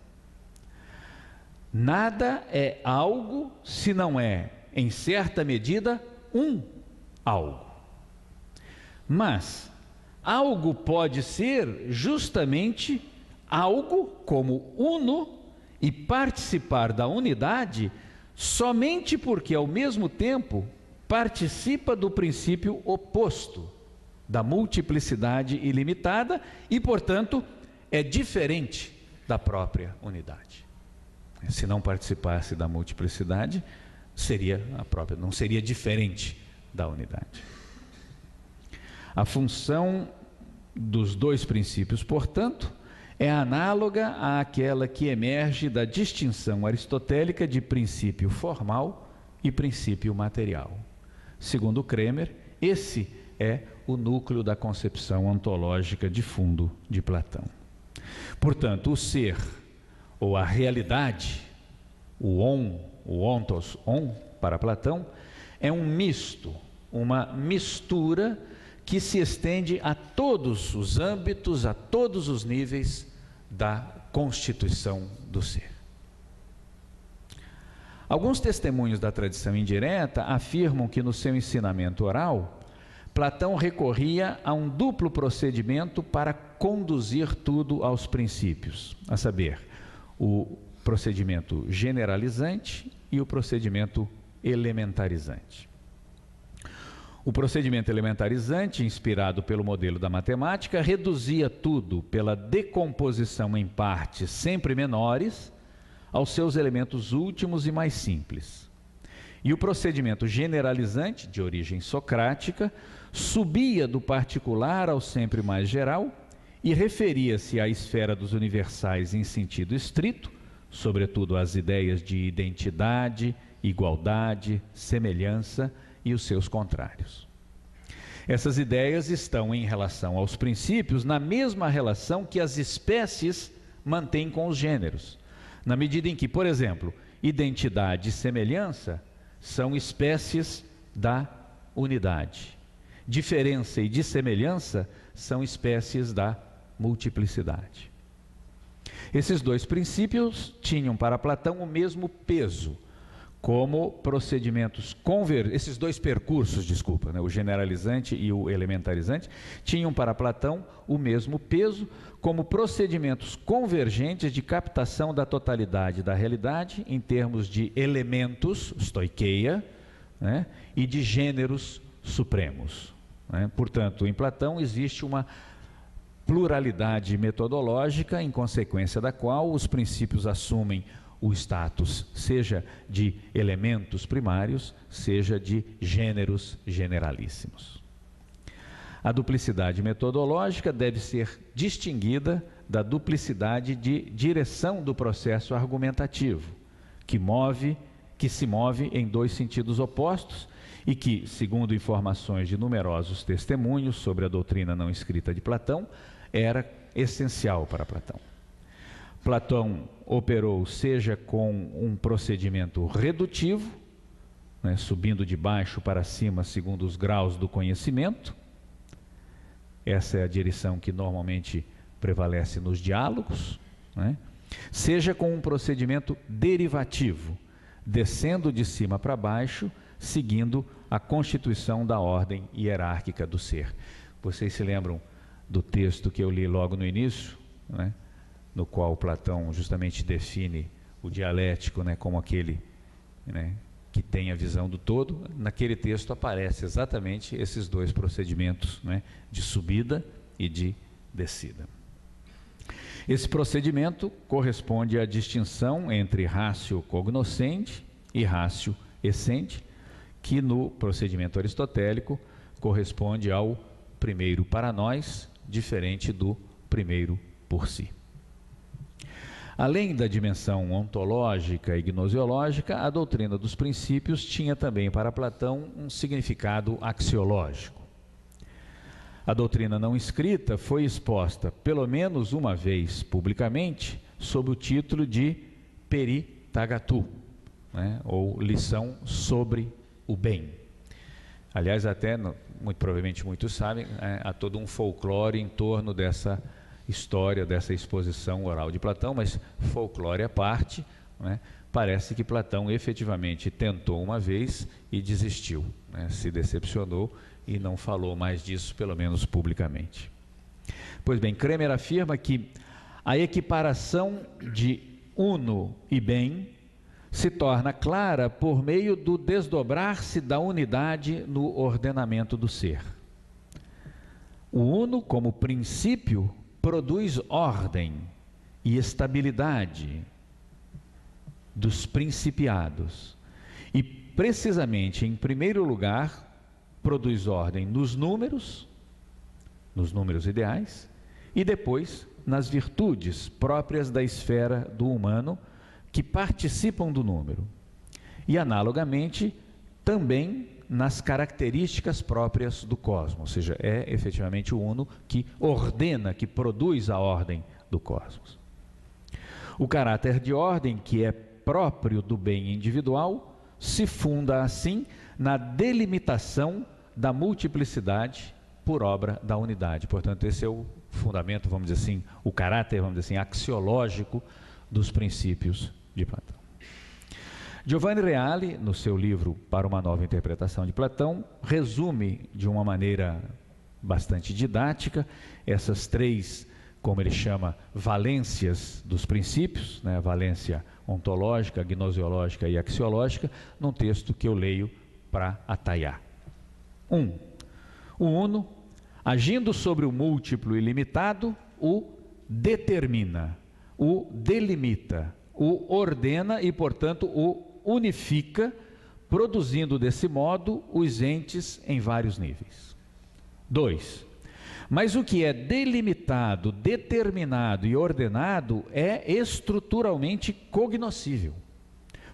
Nada é algo se não é, em certa medida, um algo. Mas algo pode ser justamente algo como uno e participar da unidade somente porque, ao mesmo tempo, participa do princípio oposto, da multiplicidade ilimitada e, portanto, é diferente da própria unidade. Se não participasse da multiplicidade, seria a própria, não seria diferente da unidade. A função dos dois princípios, portanto, é análoga àquela que emerge da distinção aristotélica de princípio formal e princípio material. Segundo Kremer, esse é o núcleo da concepção ontológica de fundo de Platão. Portanto, o ser ou a realidade, o on, o ontos, on para Platão, é um misto, uma mistura que se estende a todos os âmbitos, a todos os níveis da constituição do ser. Alguns testemunhos da tradição indireta afirmam que no seu ensinamento oral, Platão recorria a um duplo procedimento para conduzir tudo aos princípios, a saber, o procedimento generalizante e o procedimento elementarizante. O procedimento elementarizante, inspirado pelo modelo da matemática, reduzia tudo pela decomposição em partes sempre menores aos seus elementos últimos e mais simples. E o procedimento generalizante, de origem socrática, subia do particular ao sempre mais geral e referia-se à esfera dos universais em sentido estrito, sobretudo às ideias de identidade, igualdade, semelhança e os seus contrários. Essas ideias estão em relação aos princípios na mesma relação que as espécies mantêm com os gêneros, na medida em que, por exemplo, identidade e semelhança são espécies da unidade. Diferença e dissemelhança são espécies da multiplicidade. Esses dois princípios tinham para Platão o mesmo peso como procedimentos conver... esses dois percursos, desculpa, né, o generalizante e o elementarizante, tinham para Platão o mesmo peso como procedimentos convergentes de captação da totalidade da realidade em termos de elementos, stoicheia, né, e de gêneros supremos. Né? Portanto, em Platão existe uma pluralidade metodológica, em consequência da qual os princípios assumem o status, seja de elementos primários, seja de gêneros generalíssimos. A duplicidade metodológica deve ser distinguida da duplicidade de direção do processo argumentativo, que move, que se move em dois sentidos opostos e que, segundo informações de numerosos testemunhos sobre a doutrina não escrita de Platão, era essencial para Platão. Platão operou seja com um procedimento redutivo, né, subindo de baixo para cima segundo os graus do conhecimento. Essa é a direção que normalmente prevalece nos diálogos. Né? Seja com um procedimento derivativo, descendo de cima para baixo, seguindo a constituição da ordem hierárquica do ser. Vocês se lembram do texto que eu li logo no início, né? No qual Platão justamente define o dialético né, como aquele né, que tem a visão do todo. Naquele texto aparece exatamente esses dois procedimentos né, de subida e de descida. Esse procedimento corresponde à distinção entre rácio cognoscente e rácio essente, que no procedimento aristotélico corresponde ao primeiro para nós, diferente do primeiro por si. Além da dimensão ontológica e gnosiológica, a doutrina dos princípios tinha também para Platão um significado axiológico. A doutrina não escrita foi exposta pelo menos uma vez publicamente sob o título de Peritagatu, né, ou lição sobre o bem. Aliás, até, muito provavelmente muitos sabem, é, há todo um folclore em torno dessa história, dessa exposição oral de Platão, mas folclore à parte, né, parece que Platão efetivamente tentou uma vez e desistiu, né, se decepcionou e não falou mais disso, pelo menos publicamente. Pois bem, Kremer afirma que a equiparação de uno e bem se torna clara por meio do desdobrar-se da unidade no ordenamento do ser. O uno, como princípio, produz ordem e estabilidade dos principiados. E, precisamente, em primeiro lugar, produz ordem nos números, nos números ideais, e depois nas virtudes próprias da esfera do humano que participam do número. E analogamente, também nas características próprias do cosmos, ou seja, é efetivamente o uno que ordena, que produz a ordem do cosmos. O caráter de ordem, que é próprio do bem individual, se funda assim na delimitação da multiplicidade por obra da unidade. Portanto, esse é o fundamento, vamos dizer assim, o caráter, vamos dizer assim, axiológico dos princípios de Platão. Giovanni Reale, no seu livro Para uma Nova Interpretação de Platão, resume de uma maneira bastante didática essas três, como ele chama, valências dos princípios, né? valência ontológica, gnoseológica e axiológica, num texto que eu leio para ataiar. 1. Um, o uno, agindo sobre o múltiplo ilimitado, o determina, o delimita, o ordena e, portanto, o unifica, produzindo desse modo os entes em vários níveis. 2. Mas o que é delimitado, determinado e ordenado é estruturalmente cognoscível.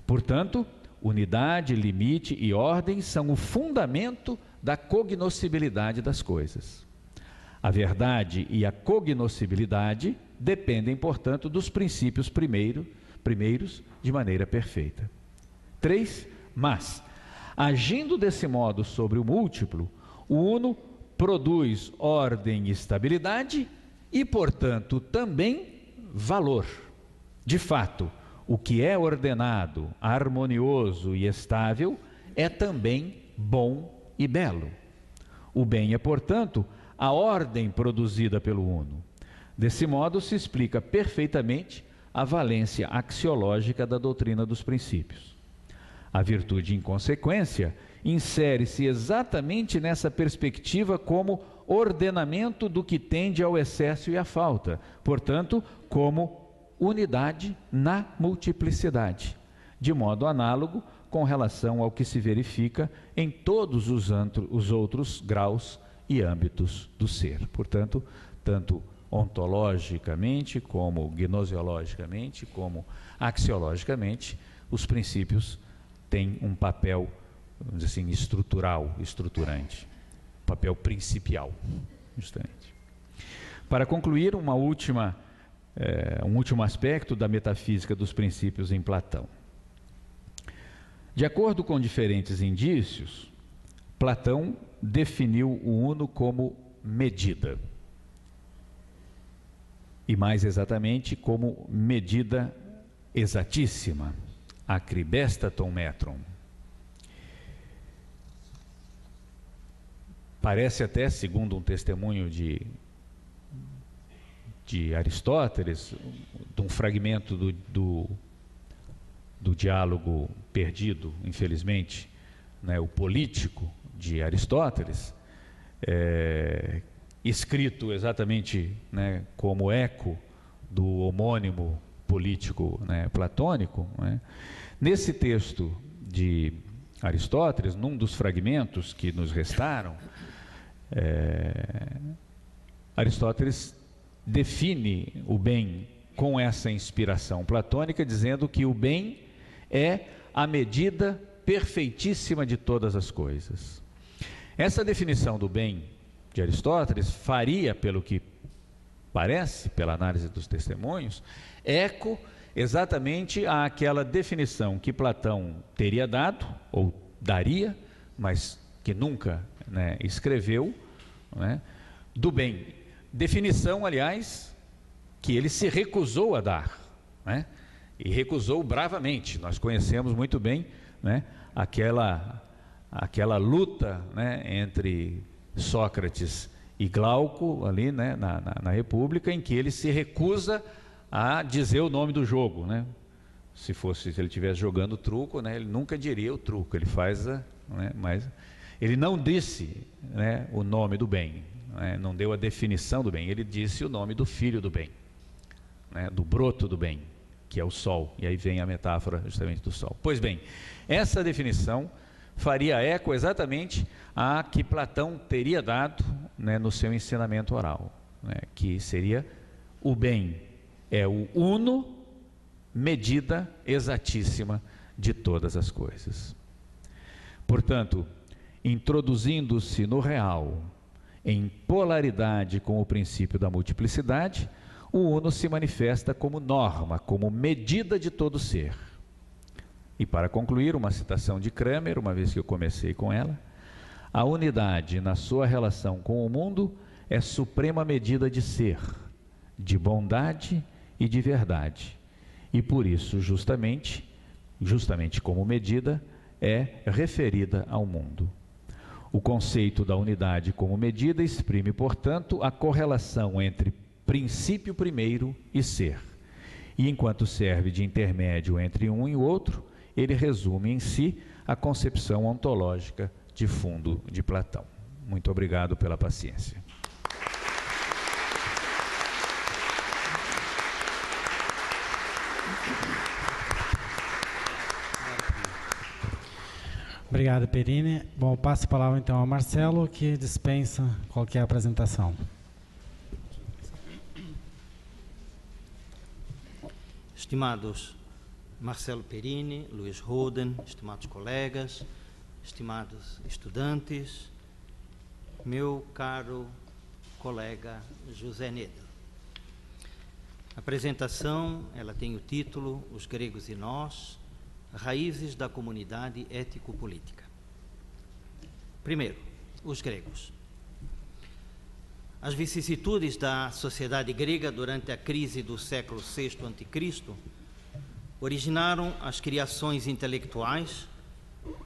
Portanto, unidade, limite e ordem são o fundamento da cognoscibilidade das coisas. A verdade e a cognoscibilidade dependem, portanto, dos princípios primeiro, primeiros de maneira perfeita. 3. Mas, agindo desse modo sobre o múltiplo, o uno produz ordem e estabilidade e, portanto, também valor. De fato, o que é ordenado, harmonioso e estável é também bom e belo. O bem é, portanto, a ordem produzida pelo Uno. Desse modo se explica perfeitamente a valência axiológica da doutrina dos princípios. A virtude, em consequência, insere-se exatamente nessa perspectiva como ordenamento do que tende ao excesso e à falta, portanto, como unidade na multiplicidade, de modo análogo com relação ao que se verifica em todos os, antro, os outros graus e âmbitos do ser. Portanto, tanto ontologicamente, como gnoseologicamente, como axiologicamente, os princípios tem um papel, vamos dizer assim, estrutural, estruturante, papel principal, justamente. Para concluir, uma última, é, um último aspecto da metafísica dos princípios em Platão. De acordo com diferentes indícios, Platão definiu o uno como medida. E mais exatamente, como medida exatíssima acribestaton metron. parece até, segundo um testemunho de, de Aristóteles, de um fragmento do, do, do diálogo perdido, infelizmente, né, o político de Aristóteles, é, escrito exatamente né, como eco do homônimo político né, platônico. Né, nesse texto de Aristóteles, num dos fragmentos que nos restaram, é, Aristóteles define o bem com essa inspiração platônica, dizendo que o bem é a medida perfeitíssima de todas as coisas. Essa definição do bem de Aristóteles faria, pelo que parece, pela análise dos testemunhos, eco exatamente àquela definição que Platão teria dado, ou daria, mas que nunca né, escreveu, né, do bem. Definição, aliás, que ele se recusou a dar, né, e recusou bravamente. Nós conhecemos muito bem né, aquela, aquela luta né, entre Sócrates e Glauco, ali né, na, na, na República, em que ele se recusa a dizer o nome do jogo, né? Se fosse, se ele estivesse jogando truco, né, ele nunca diria o truco, ele faz a, né, mas ele não disse né, o nome do bem, né, não deu a definição do bem, ele disse o nome do filho do bem, né, do broto do bem, que é o sol, e aí vem a metáfora justamente do sol. Pois bem, essa definição faria eco exatamente a que Platão teria dado né, no seu ensinamento oral, né, que seria o bem é o uno, medida exatíssima de todas as coisas. Portanto, introduzindo-se no real em polaridade com o princípio da multiplicidade, o uno se manifesta como norma, como medida de todo ser. E para concluir, uma citação de Kramer, uma vez que eu comecei com ela: a unidade na sua relação com o mundo é suprema medida de ser, de bondade e de verdade. E por isso, justamente, justamente como medida, é referida ao mundo. O conceito da unidade como medida exprime, portanto, a correlação entre princípio primeiro e ser. E enquanto serve de intermédio entre um e o outro, ele resume em si a concepção ontológica de fundo de Platão. Muito obrigado pela paciência. Obrigado, Perini. Bom, passo a palavra então ao Marcelo, que dispensa qualquer apresentação. Estimados Marcelo Perini, Luiz Roden, estimados colegas, estimados estudantes, meu caro colega José Nedo. A apresentação, ela tem o título Os Gregos e Nós, Raízes da comunidade ético-política. Primeiro, os gregos. As vicissitudes da sociedade grega durante a crise do século VI a.C. originaram as criações intelectuais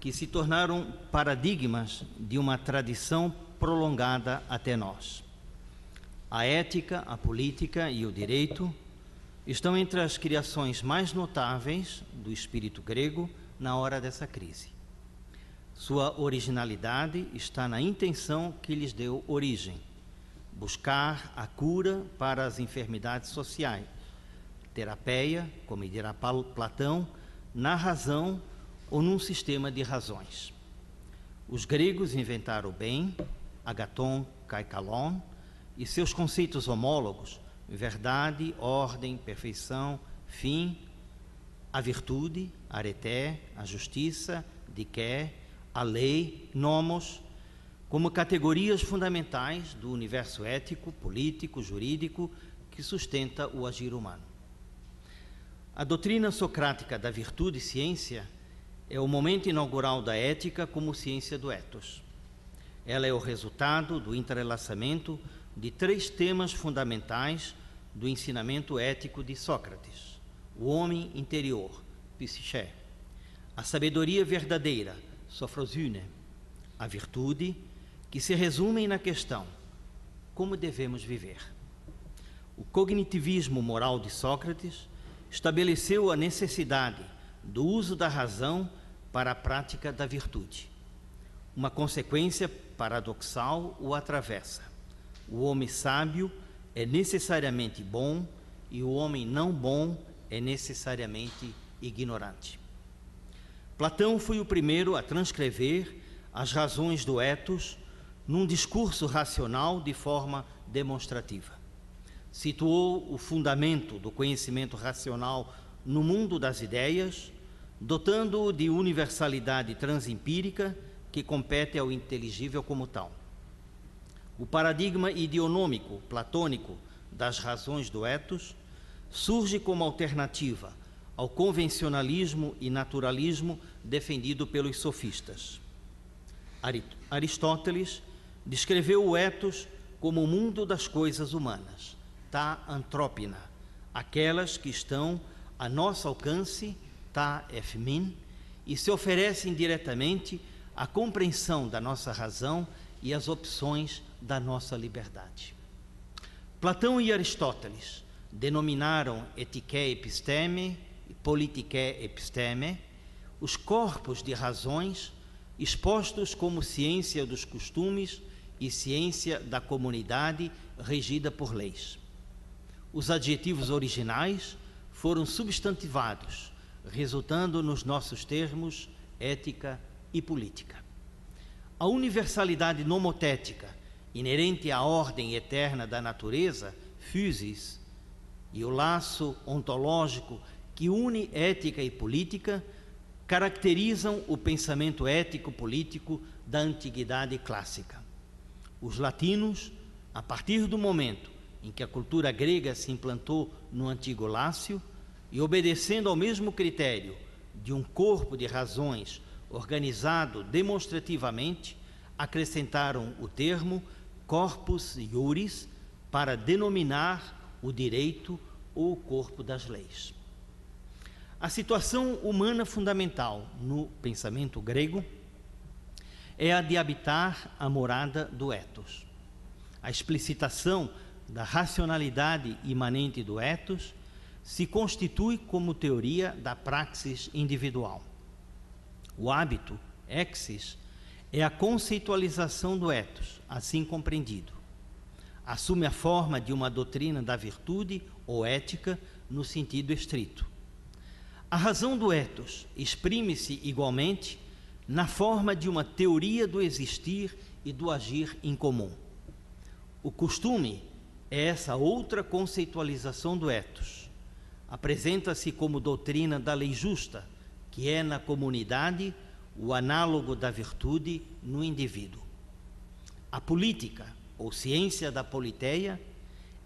que se tornaram paradigmas de uma tradição prolongada até nós. A ética, a política e o direito estão entre as criações mais notáveis do espírito grego na hora dessa crise. Sua originalidade está na intenção que lhes deu origem: buscar a cura para as enfermidades sociais. Terapeia, como dirá Platão, na razão ou num sistema de razões. Os gregos inventaram o bem, Agaton, Kaikalon, e seus conceitos homólogos verdade, ordem, perfeição, fim, a virtude, areté, a justiça, diké, a lei, nomos, como categorias fundamentais do universo ético, político, jurídico que sustenta o agir humano. A doutrina socrática da virtude e ciência é o momento inaugural da ética como ciência do ethos. Ela é o resultado do entrelaçamento de três temas fundamentais do ensinamento ético de Sócrates: o homem interior, psiché, a sabedoria verdadeira, sofrosune, a virtude, que se resumem na questão: como devemos viver? O cognitivismo moral de Sócrates estabeleceu a necessidade do uso da razão para a prática da virtude. Uma consequência paradoxal o atravessa. O homem sábio é necessariamente bom e o homem não bom é necessariamente ignorante. Platão foi o primeiro a transcrever as razões do ethos num discurso racional de forma demonstrativa. Situou o fundamento do conhecimento racional no mundo das ideias, dotando-o de universalidade transempírica que compete ao inteligível como tal. O paradigma idionômico platônico das razões do ethos surge como alternativa ao convencionalismo e naturalismo defendido pelos sofistas. Aristóteles descreveu o ethos como o mundo das coisas humanas, ta antrópina, aquelas que estão a nosso alcance, ta efmin, e se oferecem diretamente à compreensão da nossa razão e às opções da nossa liberdade. Platão e Aristóteles denominaram etiqué episteme e politiqué episteme os corpos de razões expostos como ciência dos costumes e ciência da comunidade regida por leis. Os adjetivos originais foram substantivados, resultando nos nossos termos ética e política. A universalidade nomotética inerente à ordem eterna da natureza, physis, e o laço ontológico que une ética e política caracterizam o pensamento ético-político da antiguidade clássica. Os latinos, a partir do momento em que a cultura grega se implantou no antigo Lácio e obedecendo ao mesmo critério de um corpo de razões organizado demonstrativamente, acrescentaram o termo corpus iuris para denominar o direito ou o corpo das leis. A situação humana fundamental no pensamento grego é a de habitar a morada do ethos. A explicitação da racionalidade imanente do ethos se constitui como teoria da praxis individual. O hábito, exis, é a conceitualização do ethos, assim compreendido. Assume a forma de uma doutrina da virtude ou ética no sentido estrito. A razão do ethos exprime-se igualmente na forma de uma teoria do existir e do agir em comum. O costume é essa outra conceitualização do ethos. Apresenta-se como doutrina da lei justa, que é na comunidade o análogo da virtude no indivíduo. A política, ou ciência da politeia,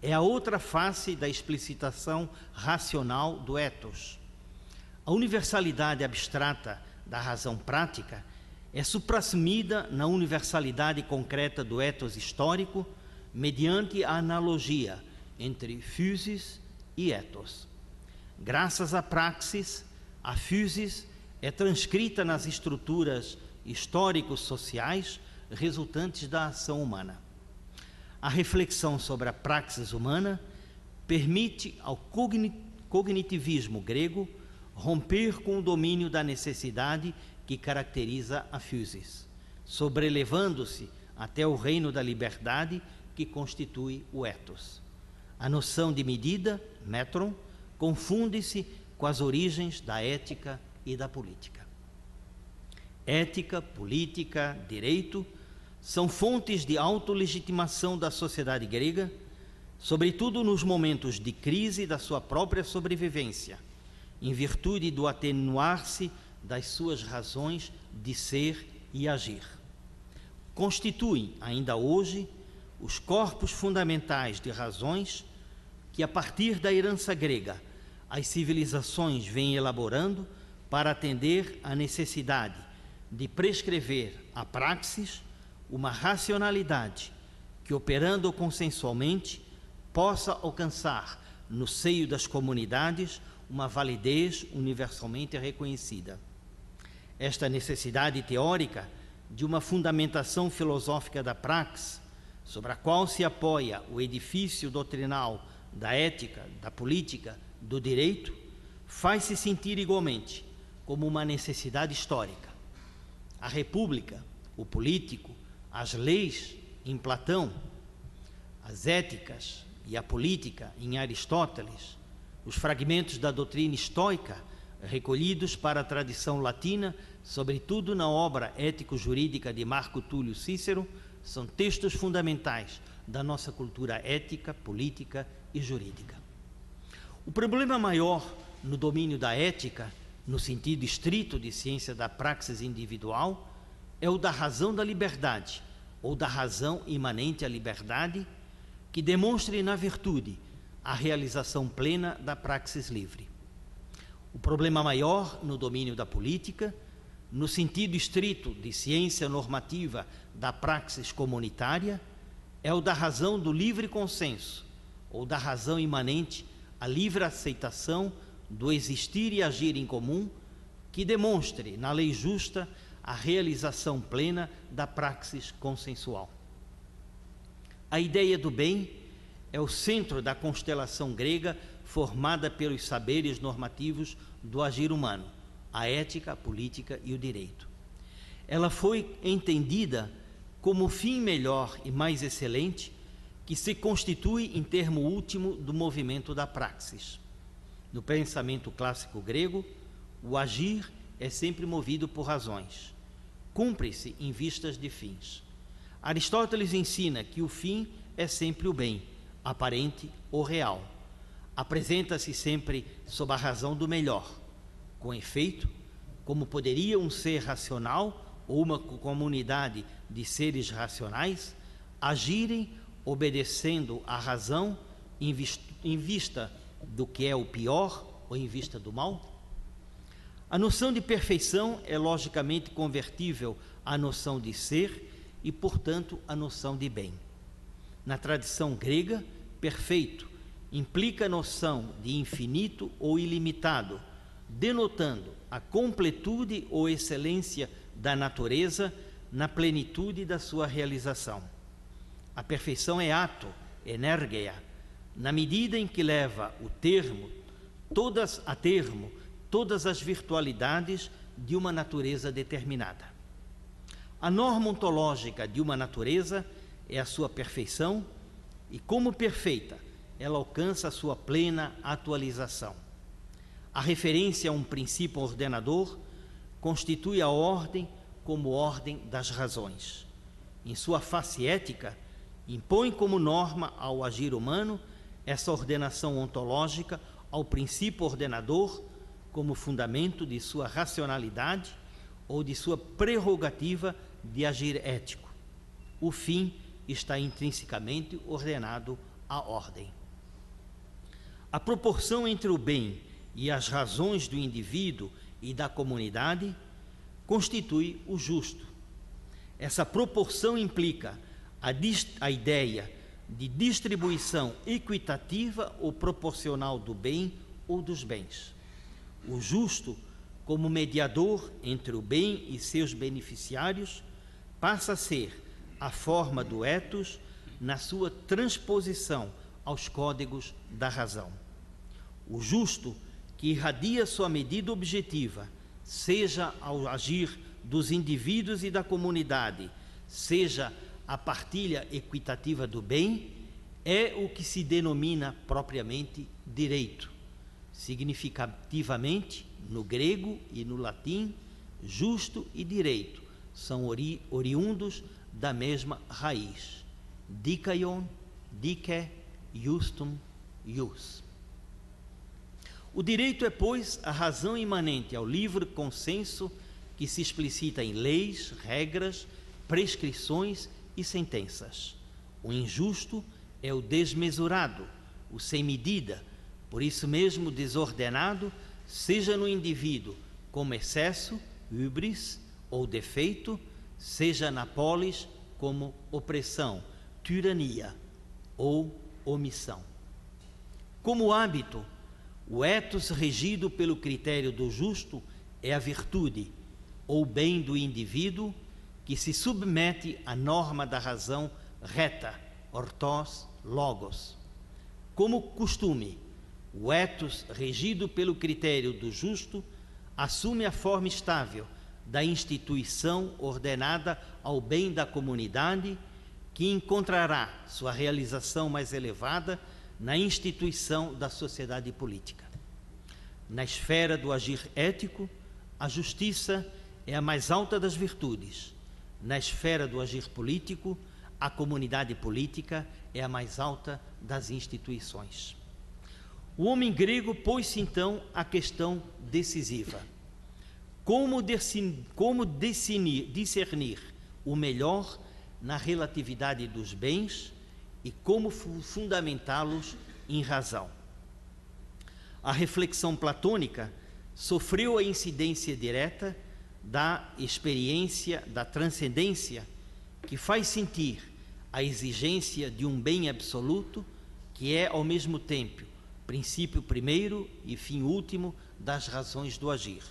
é a outra face da explicitação racional do ethos a universalidade abstrata da razão prática é suprasumida na universalidade concreta do ethos histórico mediante a analogia entre physis e ethos. Graças à praxis, a physis é transcrita nas estruturas históricos sociais resultantes da ação humana. A reflexão sobre a praxis humana permite ao cognitivismo grego romper com o domínio da necessidade que caracteriza a physis, sobrelevando-se até o reino da liberdade que constitui o ethos. A noção de medida, metron, confunde-se com as origens da ética e da política. Ética, política, direito são fontes de autolegitimação da sociedade grega, sobretudo nos momentos de crise da sua própria sobrevivência em virtude do atenuar-se das suas razões de ser e agir. Constituem, ainda hoje, os corpos fundamentais de razões que, a partir da herança grega, as civilizações vêm elaborando para atender à necessidade de prescrever a praxis uma racionalidade que, operando consensualmente, possa alcançar no seio das comunidades uma validez universalmente reconhecida. Esta necessidade teórica de uma fundamentação filosófica da praxe, sobre a qual se apoia o edifício doutrinal da ética, da política, do direito, faz-se sentir igualmente como uma necessidade histórica. A república, o político, as leis em Platão, as éticas e a política em Aristóteles, os fragmentos da doutrina estoica recolhidos para a tradição latina, sobretudo na obra ético-jurídica de Marco Túlio Cícero, são textos fundamentais da nossa cultura ética, política e jurídica. O problema maior no domínio da ética, no sentido estrito de ciência da praxis individual, é o da razão da liberdade, ou da razão imanente à liberdade, que demonstre na virtude a realização plena da praxis livre. O problema maior no domínio da política, no sentido estrito de ciência normativa da praxis comunitária, é o da razão do livre consenso, ou da razão imanente à livre aceitação do existir e agir em comum, que demonstre na lei justa a realização plena da praxis consensual. A ideia do bem é o centro da constelação grega formada pelos saberes normativos do agir humano, a ética, a política e o direito. Ela foi entendida como fim melhor e mais excelente que se constitui em termo último do movimento da praxis. No pensamento clássico grego, o agir é sempre movido por razões. Cumpre-se em vistas de fins. Aristóteles ensina que o fim é sempre o bem, aparente ou real apresenta-se sempre sob a razão do melhor. Com efeito, como poderia um ser racional ou uma comunidade de seres racionais agirem obedecendo à razão em vista do que é o pior ou em vista do mal? A noção de perfeição é logicamente convertível à noção de ser e, portanto, à noção de bem. Na tradição grega, perfeito implica a noção de infinito ou ilimitado, denotando a completude ou excelência da natureza na plenitude da sua realização. A perfeição é ato, energia, na medida em que leva o termo, todas a termo, todas as virtualidades de uma natureza determinada. A norma ontológica de uma natureza é a sua perfeição e, como perfeita, ela alcança a sua plena atualização. A referência a um princípio ordenador constitui a ordem como ordem das razões. Em sua face ética, impõe como norma ao agir humano essa ordenação ontológica ao princípio ordenador como fundamento de sua racionalidade ou de sua prerrogativa de agir ético. O fim está intrinsecamente ordenado à ordem. A proporção entre o bem e as razões do indivíduo e da comunidade constitui o justo. Essa proporção implica a, a ideia de distribuição equitativa ou proporcional do bem ou dos bens. O justo, como mediador entre o bem e seus beneficiários, passa a ser a forma do ethos na sua transposição aos códigos da razão. O justo que irradia sua medida objetiva, seja ao agir dos indivíduos e da comunidade, seja a partilha equitativa do bem, é o que se denomina propriamente direito. Significativamente, no grego e no latim, justo e direito são ori oriundos da mesma raiz. Dikaion, dike, justum, jus. O direito é, pois, a razão imanente ao livre consenso que se explicita em leis, regras, prescrições e sentenças. O injusto é o desmesurado, o sem medida, por isso mesmo desordenado, seja no indivíduo como excesso, hubris ou defeito, seja na polis como opressão, tirania ou omissão. Como hábito, o ethos regido pelo critério do justo é a virtude ou bem do indivíduo que se submete à norma da razão reta, ortos, logos. Como costume, o ethos, regido pelo critério do justo, assume a forma estável da instituição ordenada ao bem da comunidade, que encontrará sua realização mais elevada na instituição da sociedade política. Na esfera do agir ético, a justiça é a mais alta das virtudes. Na esfera do agir político, a comunidade política é a mais alta das instituições. O homem grego pôs-se então a questão decisiva: como, como discernir o melhor na relatividade dos bens e como fundamentá-los em razão. A reflexão platônica sofreu a incidência direta da experiência da transcendência que faz sentir a exigência de um bem absoluto que é ao mesmo tempo princípio primeiro e fim último das razões do agir.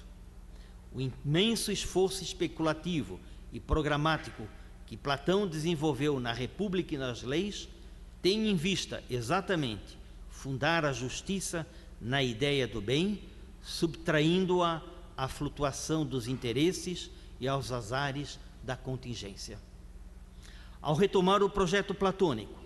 O imenso esforço especulativo e programático que Platão desenvolveu na República e nas leis tem em vista exatamente fundar a justiça na ideia do bem, subtraindo-a à flutuação dos interesses e aos azares da contingência. Ao retomar o projeto platônico,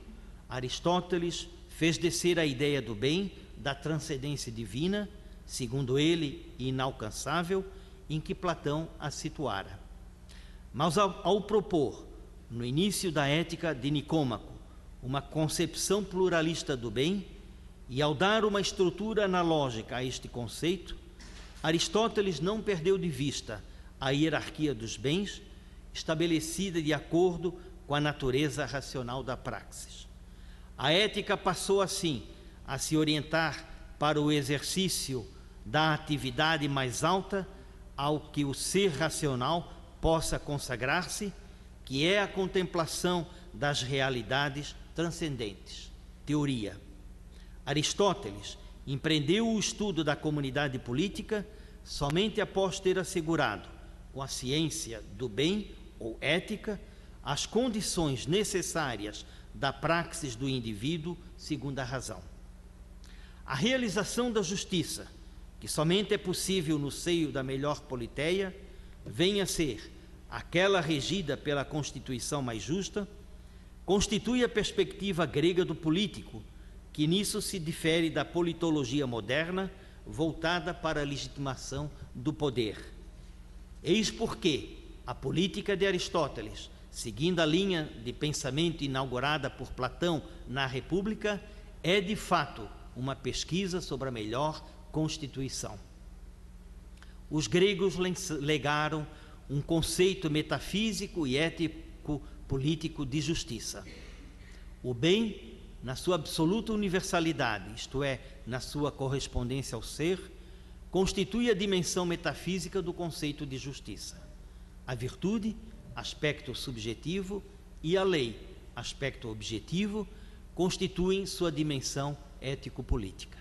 Aristóteles fez descer a ideia do bem da transcendência divina, segundo ele, inalcançável, em que Platão a situara. Mas ao, ao propor, no início da ética de Nicômaco, uma concepção pluralista do bem, e ao dar uma estrutura analógica a este conceito, Aristóteles não perdeu de vista a hierarquia dos bens estabelecida de acordo com a natureza racional da praxis. A ética passou assim a se orientar para o exercício da atividade mais alta ao que o ser racional possa consagrar-se, que é a contemplação das realidades transcendentes. Teoria. Aristóteles empreendeu o estudo da comunidade política somente após ter assegurado, com a ciência do bem ou ética, as condições necessárias da praxis do indivíduo segundo a razão. A realização da justiça, que somente é possível no seio da melhor politeia, vem a ser aquela regida pela constituição mais justa, constitui a perspectiva grega do político, que nisso se difere da politologia moderna voltada para a legitimação do poder. Eis porque a política de Aristóteles, seguindo a linha de pensamento inaugurada por Platão na República, é de fato uma pesquisa sobre a melhor constituição. Os gregos legaram um conceito metafísico e ético político de justiça. O bem, na sua absoluta universalidade, isto é, na sua correspondência ao ser, constitui a dimensão metafísica do conceito de justiça. A virtude, aspecto subjetivo, e a lei, aspecto objetivo, constituem sua dimensão ético-política.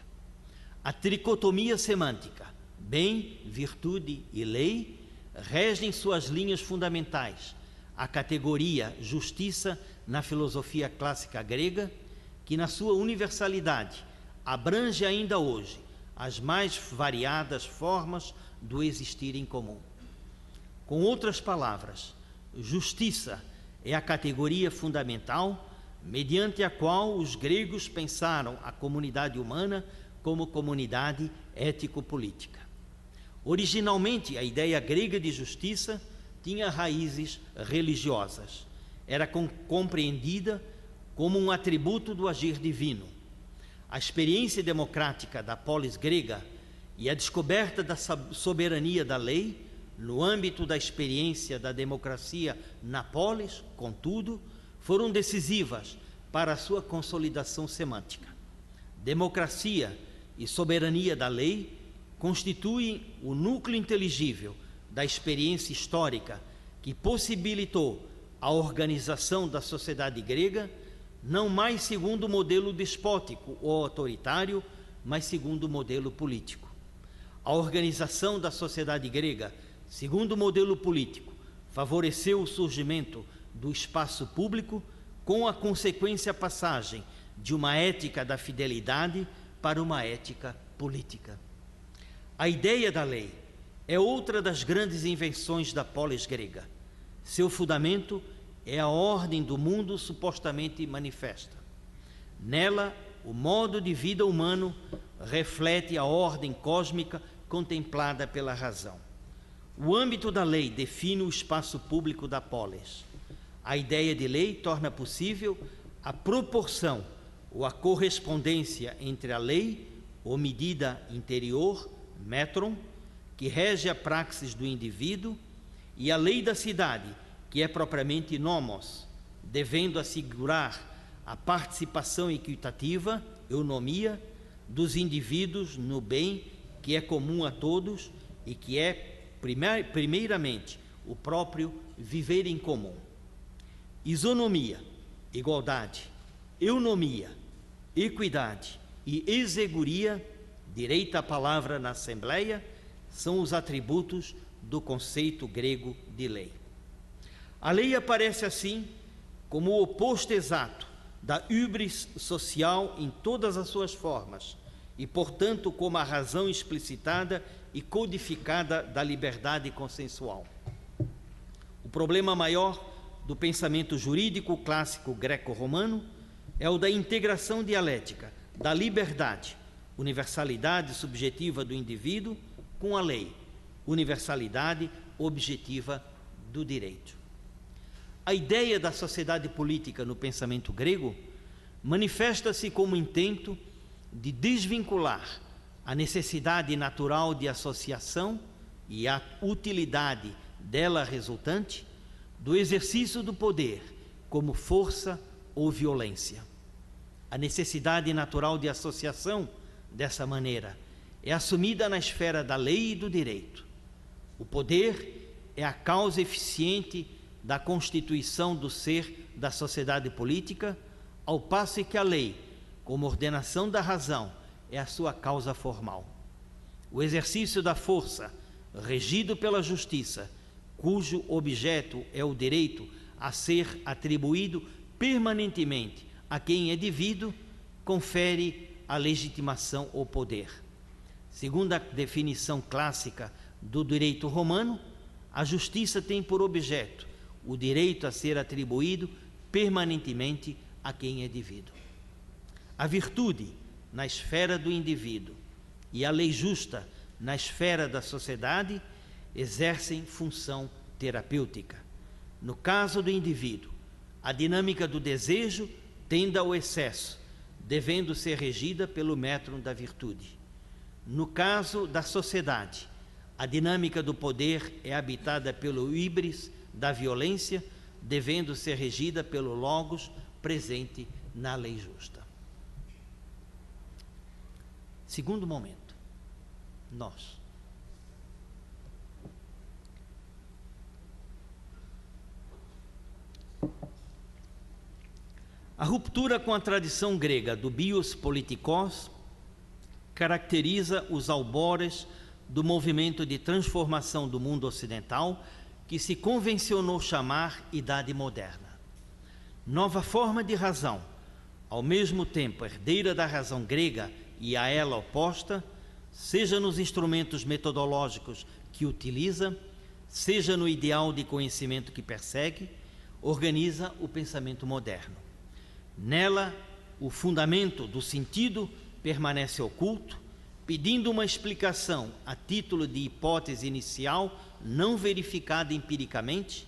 A tricotomia semântica, bem, virtude e lei, regem suas linhas fundamentais, a categoria justiça na filosofia clássica grega, que na sua universalidade abrange ainda hoje as mais variadas formas do existir em comum. Com outras palavras, justiça é a categoria fundamental mediante a qual os gregos pensaram a comunidade humana como comunidade ético-política. Originalmente, a ideia grega de justiça tinha raízes religiosas. Era compreendida como um atributo do agir divino. A experiência democrática da polis grega e a descoberta da soberania da lei, no âmbito da experiência da democracia na polis, contudo, foram decisivas para a sua consolidação semântica. Democracia e soberania da lei constituem o núcleo inteligível da experiência histórica que possibilitou a organização da sociedade grega, não mais segundo o modelo despótico ou autoritário, mas segundo o modelo político. A organização da sociedade grega, segundo o modelo político, favoreceu o surgimento do espaço público com a consequência passagem de uma ética da fidelidade para uma ética política. A ideia da lei é outra das grandes invenções da polis grega. Seu fundamento é a ordem do mundo supostamente manifesta. Nela, o modo de vida humano reflete a ordem cósmica contemplada pela razão. O âmbito da lei define o espaço público da polis. A ideia de lei torna possível a proporção ou a correspondência entre a lei ou medida interior, metron, que rege a praxis do indivíduo, e a lei da cidade, que é propriamente nomos, devendo assegurar a participação equitativa, eunomia, dos indivíduos no bem que é comum a todos e que é, primeiramente, o próprio viver em comum. Isonomia, igualdade, eunomia, equidade e exeguria, direita a palavra na Assembleia, são os atributos do conceito grego de lei. A lei aparece assim como o oposto exato da hubris social em todas as suas formas e, portanto, como a razão explicitada e codificada da liberdade consensual. O problema maior do pensamento jurídico clássico greco-romano é o da integração dialética da liberdade, universalidade subjetiva do indivíduo, com a lei, universalidade objetiva do direito. A ideia da sociedade política no pensamento grego manifesta-se como intento de desvincular a necessidade natural de associação e a utilidade dela resultante do exercício do poder como força ou violência. A necessidade natural de associação, dessa maneira, é assumida na esfera da lei e do direito. O poder é a causa eficiente da constituição do ser da sociedade política, ao passo que a lei, como ordenação da razão, é a sua causa formal. O exercício da força, regido pela justiça, cujo objeto é o direito a ser atribuído permanentemente a quem é devido, confere a legitimação ou poder. Segundo a definição clássica do direito romano, a justiça tem por objeto o direito a ser atribuído permanentemente a quem é devido. A virtude na esfera do indivíduo e a lei justa na esfera da sociedade exercem função terapêutica. No caso do indivíduo, a dinâmica do desejo tende ao excesso, devendo ser regida pelo método da virtude. No caso da sociedade, a dinâmica do poder é habitada pelo híbris da violência, devendo ser regida pelo logos presente na lei justa. Segundo momento, nós. A ruptura com a tradição grega do bios politikos caracteriza os albores do movimento de transformação do mundo ocidental que se convencionou chamar Idade Moderna. Nova forma de razão, ao mesmo tempo herdeira da razão grega e a ela oposta, seja nos instrumentos metodológicos que utiliza, seja no ideal de conhecimento que persegue, organiza o pensamento moderno. Nela, o fundamento do sentido permanece oculto, pedindo uma explicação a título de hipótese inicial não verificada empiricamente,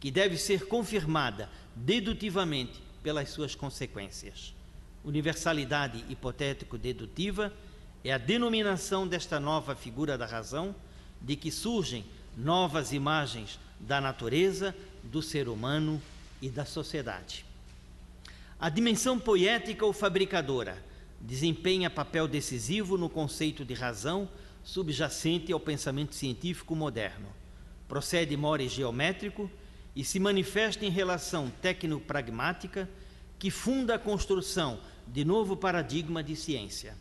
que deve ser confirmada dedutivamente pelas suas consequências. Universalidade hipotético-dedutiva é a denominação desta nova figura da razão, de que surgem novas imagens da natureza, do ser humano e da sociedade. A dimensão poética ou fabricadora desempenha papel decisivo no conceito de razão subjacente ao pensamento científico moderno. Procede more geométrico e se manifesta em relação tecnopragmática que funda a construção de novo paradigma de ciência.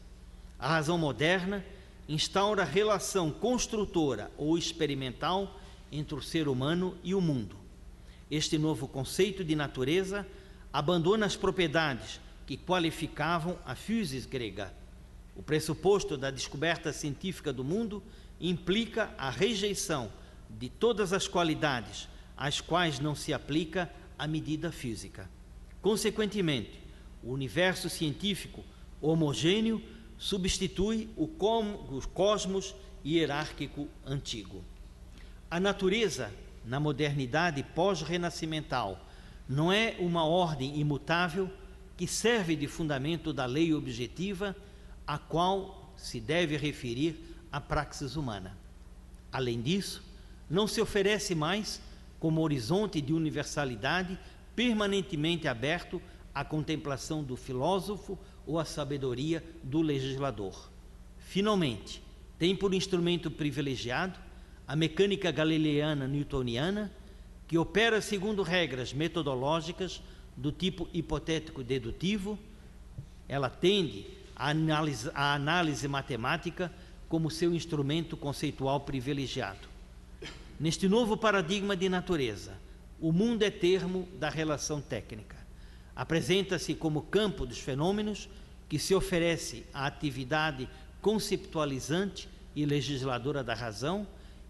A razão moderna instaura relação construtora ou experimental entre o ser humano e o mundo. Este novo conceito de natureza abandona as propriedades que qualificavam a physis grega. O pressuposto da descoberta científica do mundo implica a rejeição de todas as qualidades às quais não se aplica a medida física. Consequentemente, o universo científico homogêneo substitui o, cosmos hierárquico antigo. A natureza, na modernidade pós-renascimental, não é uma ordem imutável que serve de fundamento da lei objetiva a qual se deve referir a praxis humana. Além disso, não se oferece mais como horizonte de universalidade permanentemente aberto à contemplação do filósofo ou à sabedoria do legislador. Finalmente, tem por instrumento privilegiado a mecânica galileana newtoniana, que opera segundo regras metodológicas do tipo hipotético dedutivo. Ela tende a análise, a análise matemática como seu instrumento conceitual privilegiado. Neste novo paradigma de natureza, o mundo é termo da relação técnica. Apresenta-se como campo dos fenômenos que se oferece à atividade conceptualizante e legisladora da razão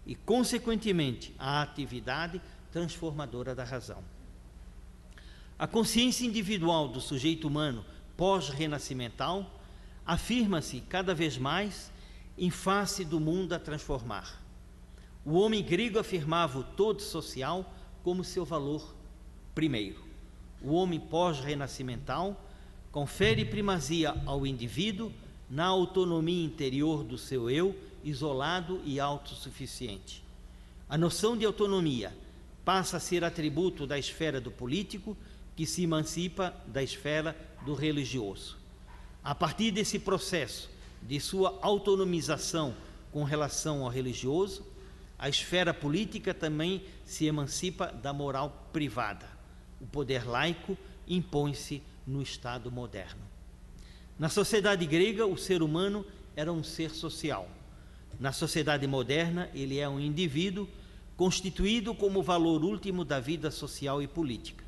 e, consequentemente, à atividade transformadora da razão. A consciência individual do sujeito humano pós-renascimental afirma-se cada vez mais em face do mundo a transformar. O homem grego afirmava o todo social como seu valor primeiro. O homem pós-renascimental confere primazia ao indivíduo na autonomia interior do seu eu, isolado e autossuficiente. A noção de autonomia passa a ser atributo da esfera do político, que se emancipa da esfera do religioso. A partir desse processo de sua autonomização com relação ao religioso, a esfera política também se emancipa da moral privada. O poder laico impõe-se no Estado moderno. Na sociedade grega, o ser humano era um ser social. Na sociedade moderna, ele é um indivíduo constituído como valor último da vida social e política.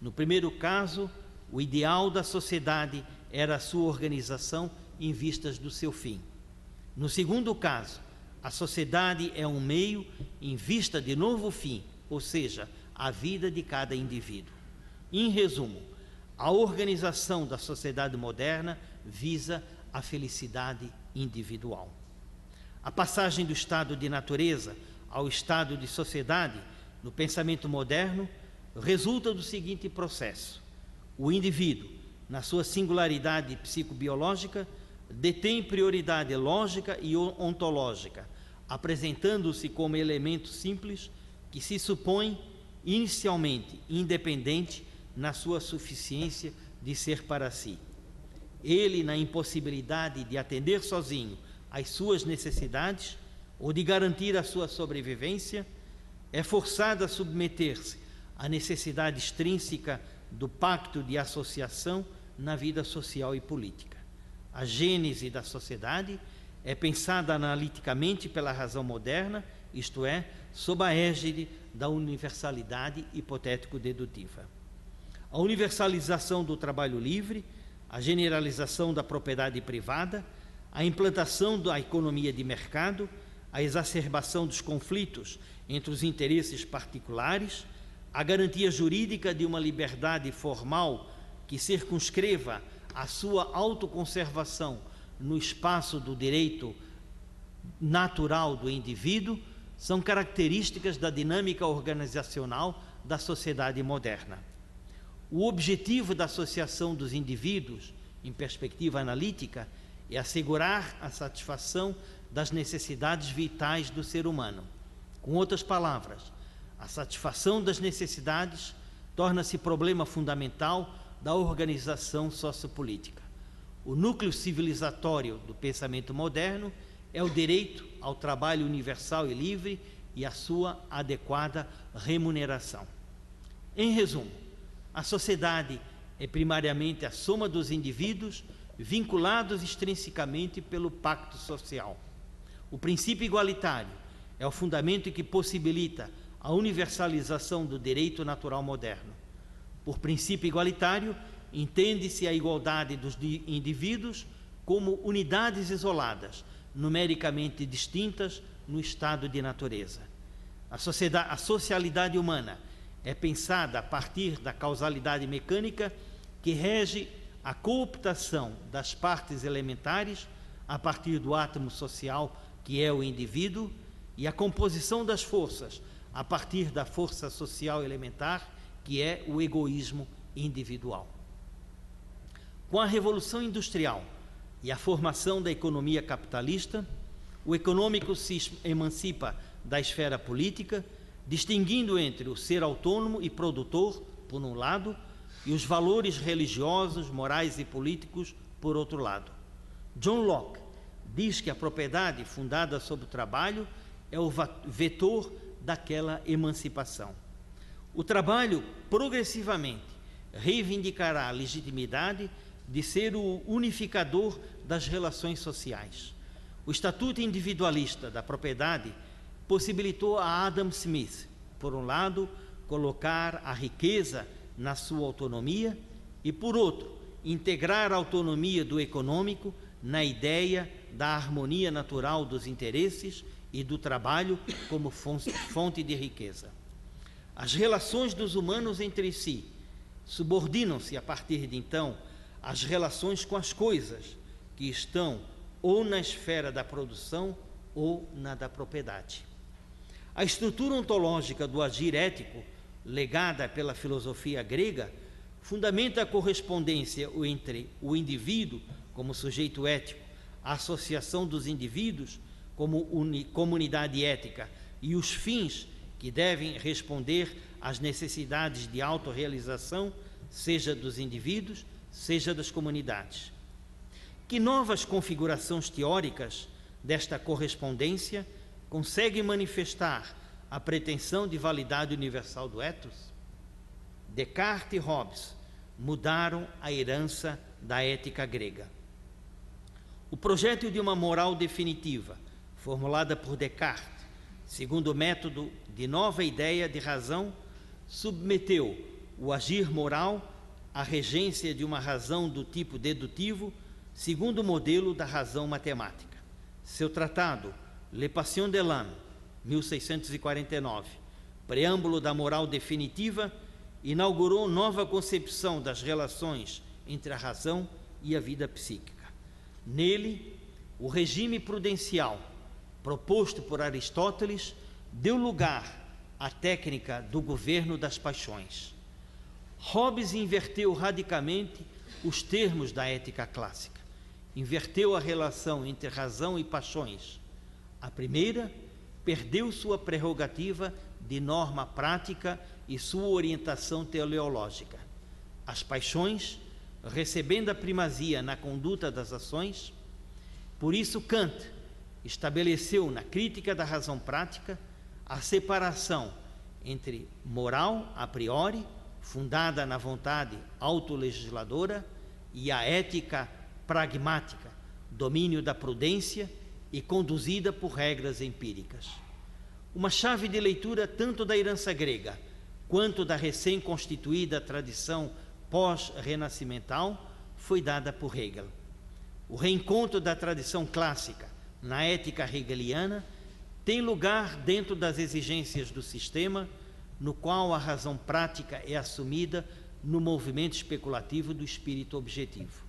No primeiro caso, o ideal da sociedade era a sua organização em vistas do seu fim. No segundo caso, a sociedade é um meio em vista de novo fim, ou seja, a vida de cada indivíduo. Em resumo, a organização da sociedade moderna visa a felicidade individual. A passagem do estado de natureza ao estado de sociedade no pensamento moderno resulta do seguinte processo: o indivíduo, na sua singularidade psicobiológica, detém prioridade lógica e ontológica, apresentando-se como elemento simples que se supõe inicialmente independente na sua suficiência de ser para si. Ele, na impossibilidade de atender sozinho às suas necessidades ou de garantir a sua sobrevivência, é forçado a submeter-se à necessidade extrínseca do pacto de associação na vida social e política. A gênese da sociedade é pensada analiticamente pela razão moderna, isto é, sob a égide da universalidade hipotético-dedutiva. A universalização do trabalho livre, a generalização da propriedade privada, a implantação da economia de mercado, a exacerbação dos conflitos entre os interesses particulares, a garantia jurídica de uma liberdade formal que circunscreva a sua autoconservação no espaço do direito natural do indivíduo são características da dinâmica organizacional da sociedade moderna. O objetivo da associação dos indivíduos, em perspectiva analítica, é assegurar a satisfação das necessidades vitais do ser humano. Com outras palavras, a satisfação das necessidades torna-se problema fundamental da organização sociopolítica. O núcleo civilizatório do pensamento moderno é o direito ao trabalho universal e livre e a sua adequada remuneração. Em resumo, a sociedade é primariamente a soma dos indivíduos vinculados extrinsecamente pelo pacto social. O princípio igualitário é o fundamento que possibilita a universalização do direito natural moderno. Por princípio igualitário, entende-se a igualdade dos indivíduos como unidades isoladas, numericamente distintas no estado de natureza. A, sociedade, a socialidade humana é pensada a partir da causalidade mecânica que rege a cooptação das partes elementares a partir do átomo social que é o indivíduo e a composição das forças a partir da força social elementar que é o egoísmo individual. Com a revolução industrial e a formação da economia capitalista, o econômico se emancipa da esfera política, distinguindo entre o ser autônomo e produtor, por um lado, e os valores religiosos, morais e políticos, por outro lado. John Locke diz que a propriedade fundada sobre o trabalho é o vetor daquela emancipação. O trabalho progressivamente reivindicará a legitimidade de ser o unificador das relações sociais. O Estatuto Individualista da Propriedade possibilitou a Adam Smith, por um lado, colocar a riqueza na sua autonomia e, por outro, integrar a autonomia do econômico na ideia da harmonia natural dos interesses e do trabalho como fonte de riqueza. As relações dos humanos entre si subordinam-se a partir de então às relações com as coisas que estão ou na esfera da produção ou na da propriedade. A estrutura ontológica do agir ético, legada pela filosofia grega, fundamenta a correspondência entre o indivíduo como sujeito ético, a associação dos indivíduos como comunidade ética e os fins que devem responder às necessidades de autorrealização, seja dos indivíduos, seja das comunidades. Que novas configurações teóricas desta correspondência conseguem manifestar a pretensão de validade universal do ethos? Descartes e Hobbes mudaram a herança da ética grega. O projeto de uma moral definitiva, formulada por Descartes, segundo o método de nova ideia de razão, submeteu o agir moral à regência de uma razão do tipo dedutivo segundo o modelo da razão matemática. Seu tratado, Le Passion de l'Homme, 1649, preâmbulo da moral definitiva, inaugurou nova concepção das relações entre a razão e a vida psíquica. Nele, o regime prudencial proposto por Aristóteles deu lugar à técnica do governo das paixões. Hobbes inverteu radicalmente os termos da ética clássica inverteu a relação entre razão e paixões. A primeira perdeu sua prerrogativa de norma prática e sua orientação teleológica. As paixões, recebendo a primazia na conduta das ações, por isso Kant estabeleceu na crítica da razão prática a separação entre moral a priori, fundada na vontade autolegisladora, e a ética pragmática, domínio da prudência e conduzida por regras empíricas. Uma chave de leitura tanto da herança grega quanto da recém-constituída tradição pós-renascimental foi dada por Hegel. O reencontro da tradição clássica na ética hegeliana tem lugar dentro das exigências do sistema, no qual a razão prática é assumida no movimento especulativo do espírito objetivo.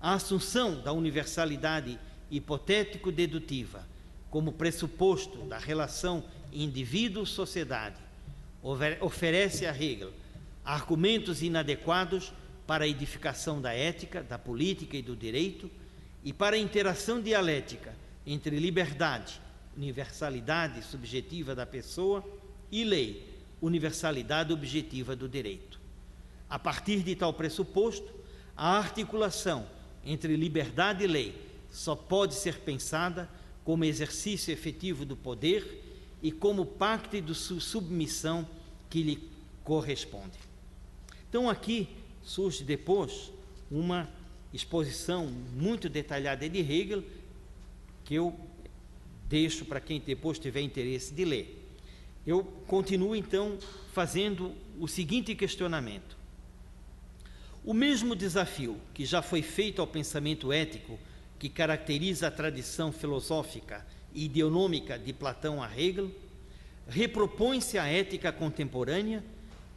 A assunção da universalidade hipotético-dedutiva como pressuposto da relação indivíduo-sociedade oferece a Hegel argumentos inadequados para a edificação da ética, da política e do direito e para a interação dialética entre liberdade, universalidade subjetiva da pessoa e lei, universalidade objetiva do direito. A partir de tal pressuposto, a articulação entre liberdade e lei só pode ser pensada como exercício efetivo do poder e como pacto de submissão que lhe corresponde. Então aqui surge depois uma exposição muito detalhada de Hegel que eu deixo para quem depois tiver interesse de ler. Eu continuo então fazendo o seguinte questionamento: o mesmo desafio que já foi feito ao pensamento ético que caracteriza a tradição filosófica e ideonômica de Platão a Hegel, repropõe-se à ética contemporânea,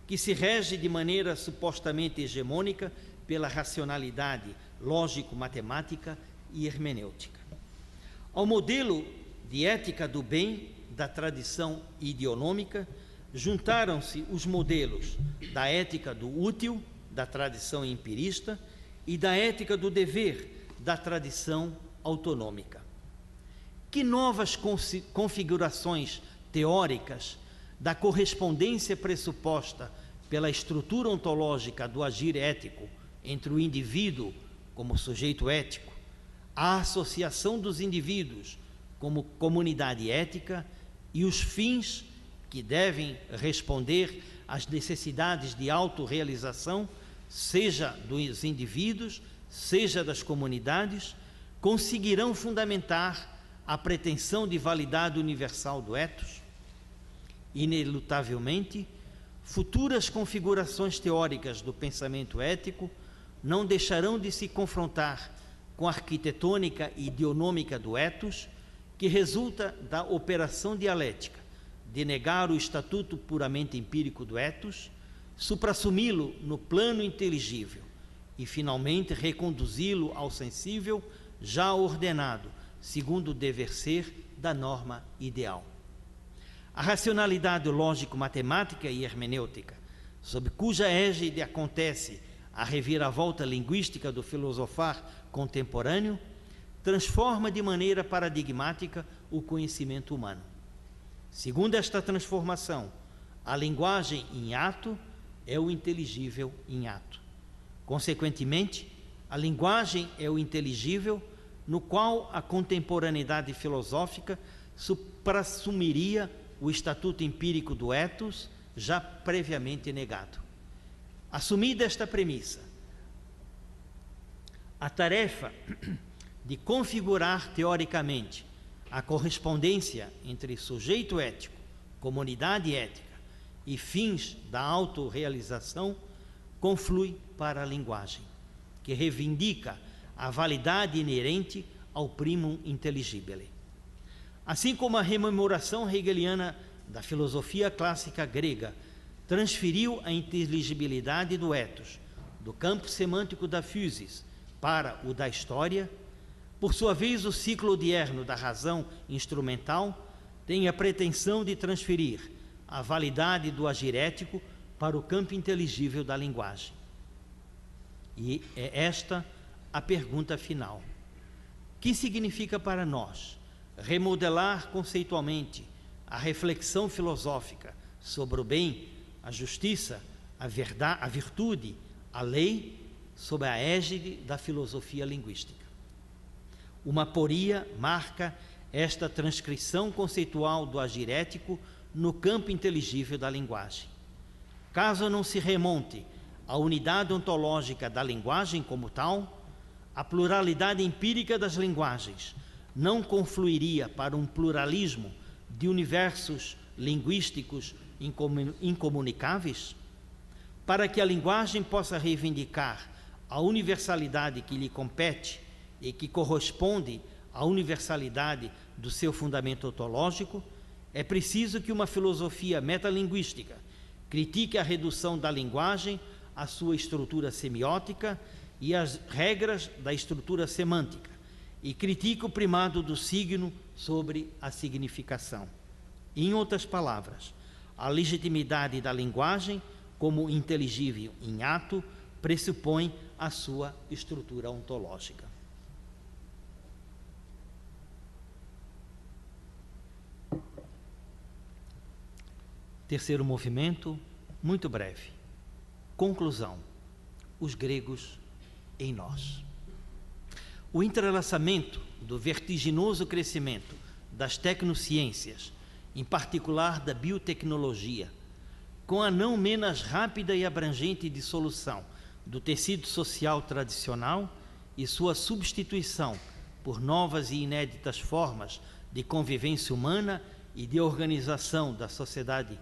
que se rege de maneira supostamente hegemônica pela racionalidade lógico-matemática e hermenêutica. Ao modelo de ética do bem da tradição ideonômica, juntaram-se os modelos da ética do útil, da tradição empirista, e da ética do dever, da tradição autonômica. Que novas configurações teóricas da correspondência pressuposta pela estrutura ontológica do agir ético entre o indivíduo como sujeito ético, a associação dos indivíduos como comunidade ética e os fins que devem responder às necessidades de autorrealização, seja dos indivíduos, seja das comunidades, conseguirão fundamentar a pretensão de validade universal do ethos? Inelutavelmente, futuras configurações teóricas do pensamento ético não deixarão de se confrontar com a arquitetônica ideonômica do ethos que resulta da operação dialética de negar o estatuto puramente empírico do ethos, suprassumi-lo no plano inteligível e, finalmente, reconduzi-lo ao sensível já ordenado, segundo o dever ser da norma ideal. A racionalidade lógico-matemática e hermenêutica, sob cuja égide acontece a reviravolta linguística do filosofar contemporâneo, transforma de maneira paradigmática o conhecimento humano. Segundo esta transformação, a linguagem em ato é o inteligível em ato. Consequentemente, a linguagem é o inteligível no qual a contemporaneidade filosófica suprassumiria o estatuto empírico do ethos já previamente negado. Assumida esta premissa, a tarefa de configurar teoricamente a correspondência entre sujeito ético, comunidade ética e fins da autorrealização conflui para a linguagem, que reivindica a validade inerente ao primum intelligibile. Assim como a rememoração hegeliana da filosofia clássica grega transferiu a inteligibilidade do ethos do campo semântico da physis para o da história, por sua vez, o ciclo dierno da razão instrumental tem a pretensão de transferir a validade do agir ético para o campo inteligível da linguagem. E é esta a pergunta final. Que significa para nós remodelar conceitualmente a reflexão filosófica sobre o bem, a justiça, a verdade, a virtude, a lei, sob a égide da filosofia linguística? Uma poria marca esta transcrição conceitual do agir ético no campo inteligível da linguagem. Caso não se remonte à unidade ontológica da linguagem como tal, a pluralidade empírica das linguagens não confluiria para um pluralismo de universos linguísticos incomunicáveis? Para que a linguagem possa reivindicar a universalidade que lhe compete e que corresponde à universalidade do seu fundamento ontológico, é preciso que uma filosofia metalinguística critique a redução da linguagem à sua estrutura semiótica e às regras da estrutura semântica, e critique o primado do signo sobre a significação. Em outras palavras, a legitimidade da linguagem, como inteligível em ato, pressupõe a sua estrutura ontológica. Terceiro movimento, muito breve. Conclusão: os gregos em nós. O entrelaçamento do vertiginoso crescimento das tecnociências, em particular da biotecnologia, com a não menos rápida e abrangente dissolução do tecido social tradicional e sua substituição por novas e inéditas formas de convivência humana e de organização da sociedade,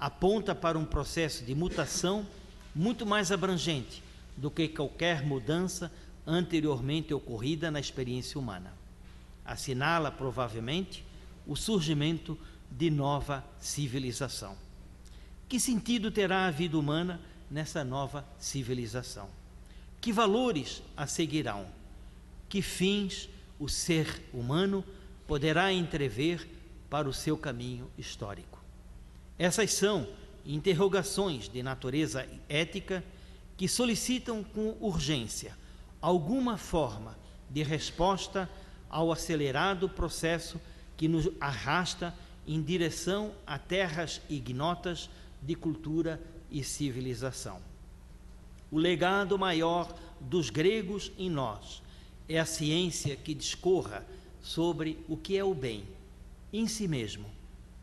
aponta para um processo de mutação muito mais abrangente do que qualquer mudança anteriormente ocorrida na experiência humana. Assinala, provavelmente, o surgimento de nova civilização. Que sentido terá a vida humana nessa nova civilização? Que valores a seguirão? Que fins o ser humano poderá entrever para o seu caminho histórico? Essas são interrogações de natureza ética que solicitam com urgência alguma forma de resposta ao acelerado processo que nos arrasta em direção a terras ignotas de cultura e civilização. O legado maior dos gregos em nós é a ciência que discorra sobre o que é o bem em si mesmo,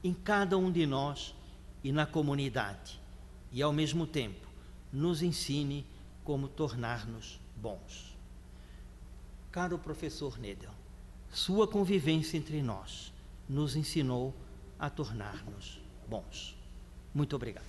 em cada um de nós e na comunidade, e ao mesmo tempo nos ensine como tornar-nos bons. Caro professor Nedel, sua convivência entre nós nos ensinou a tornar-nos bons. Muito obrigado.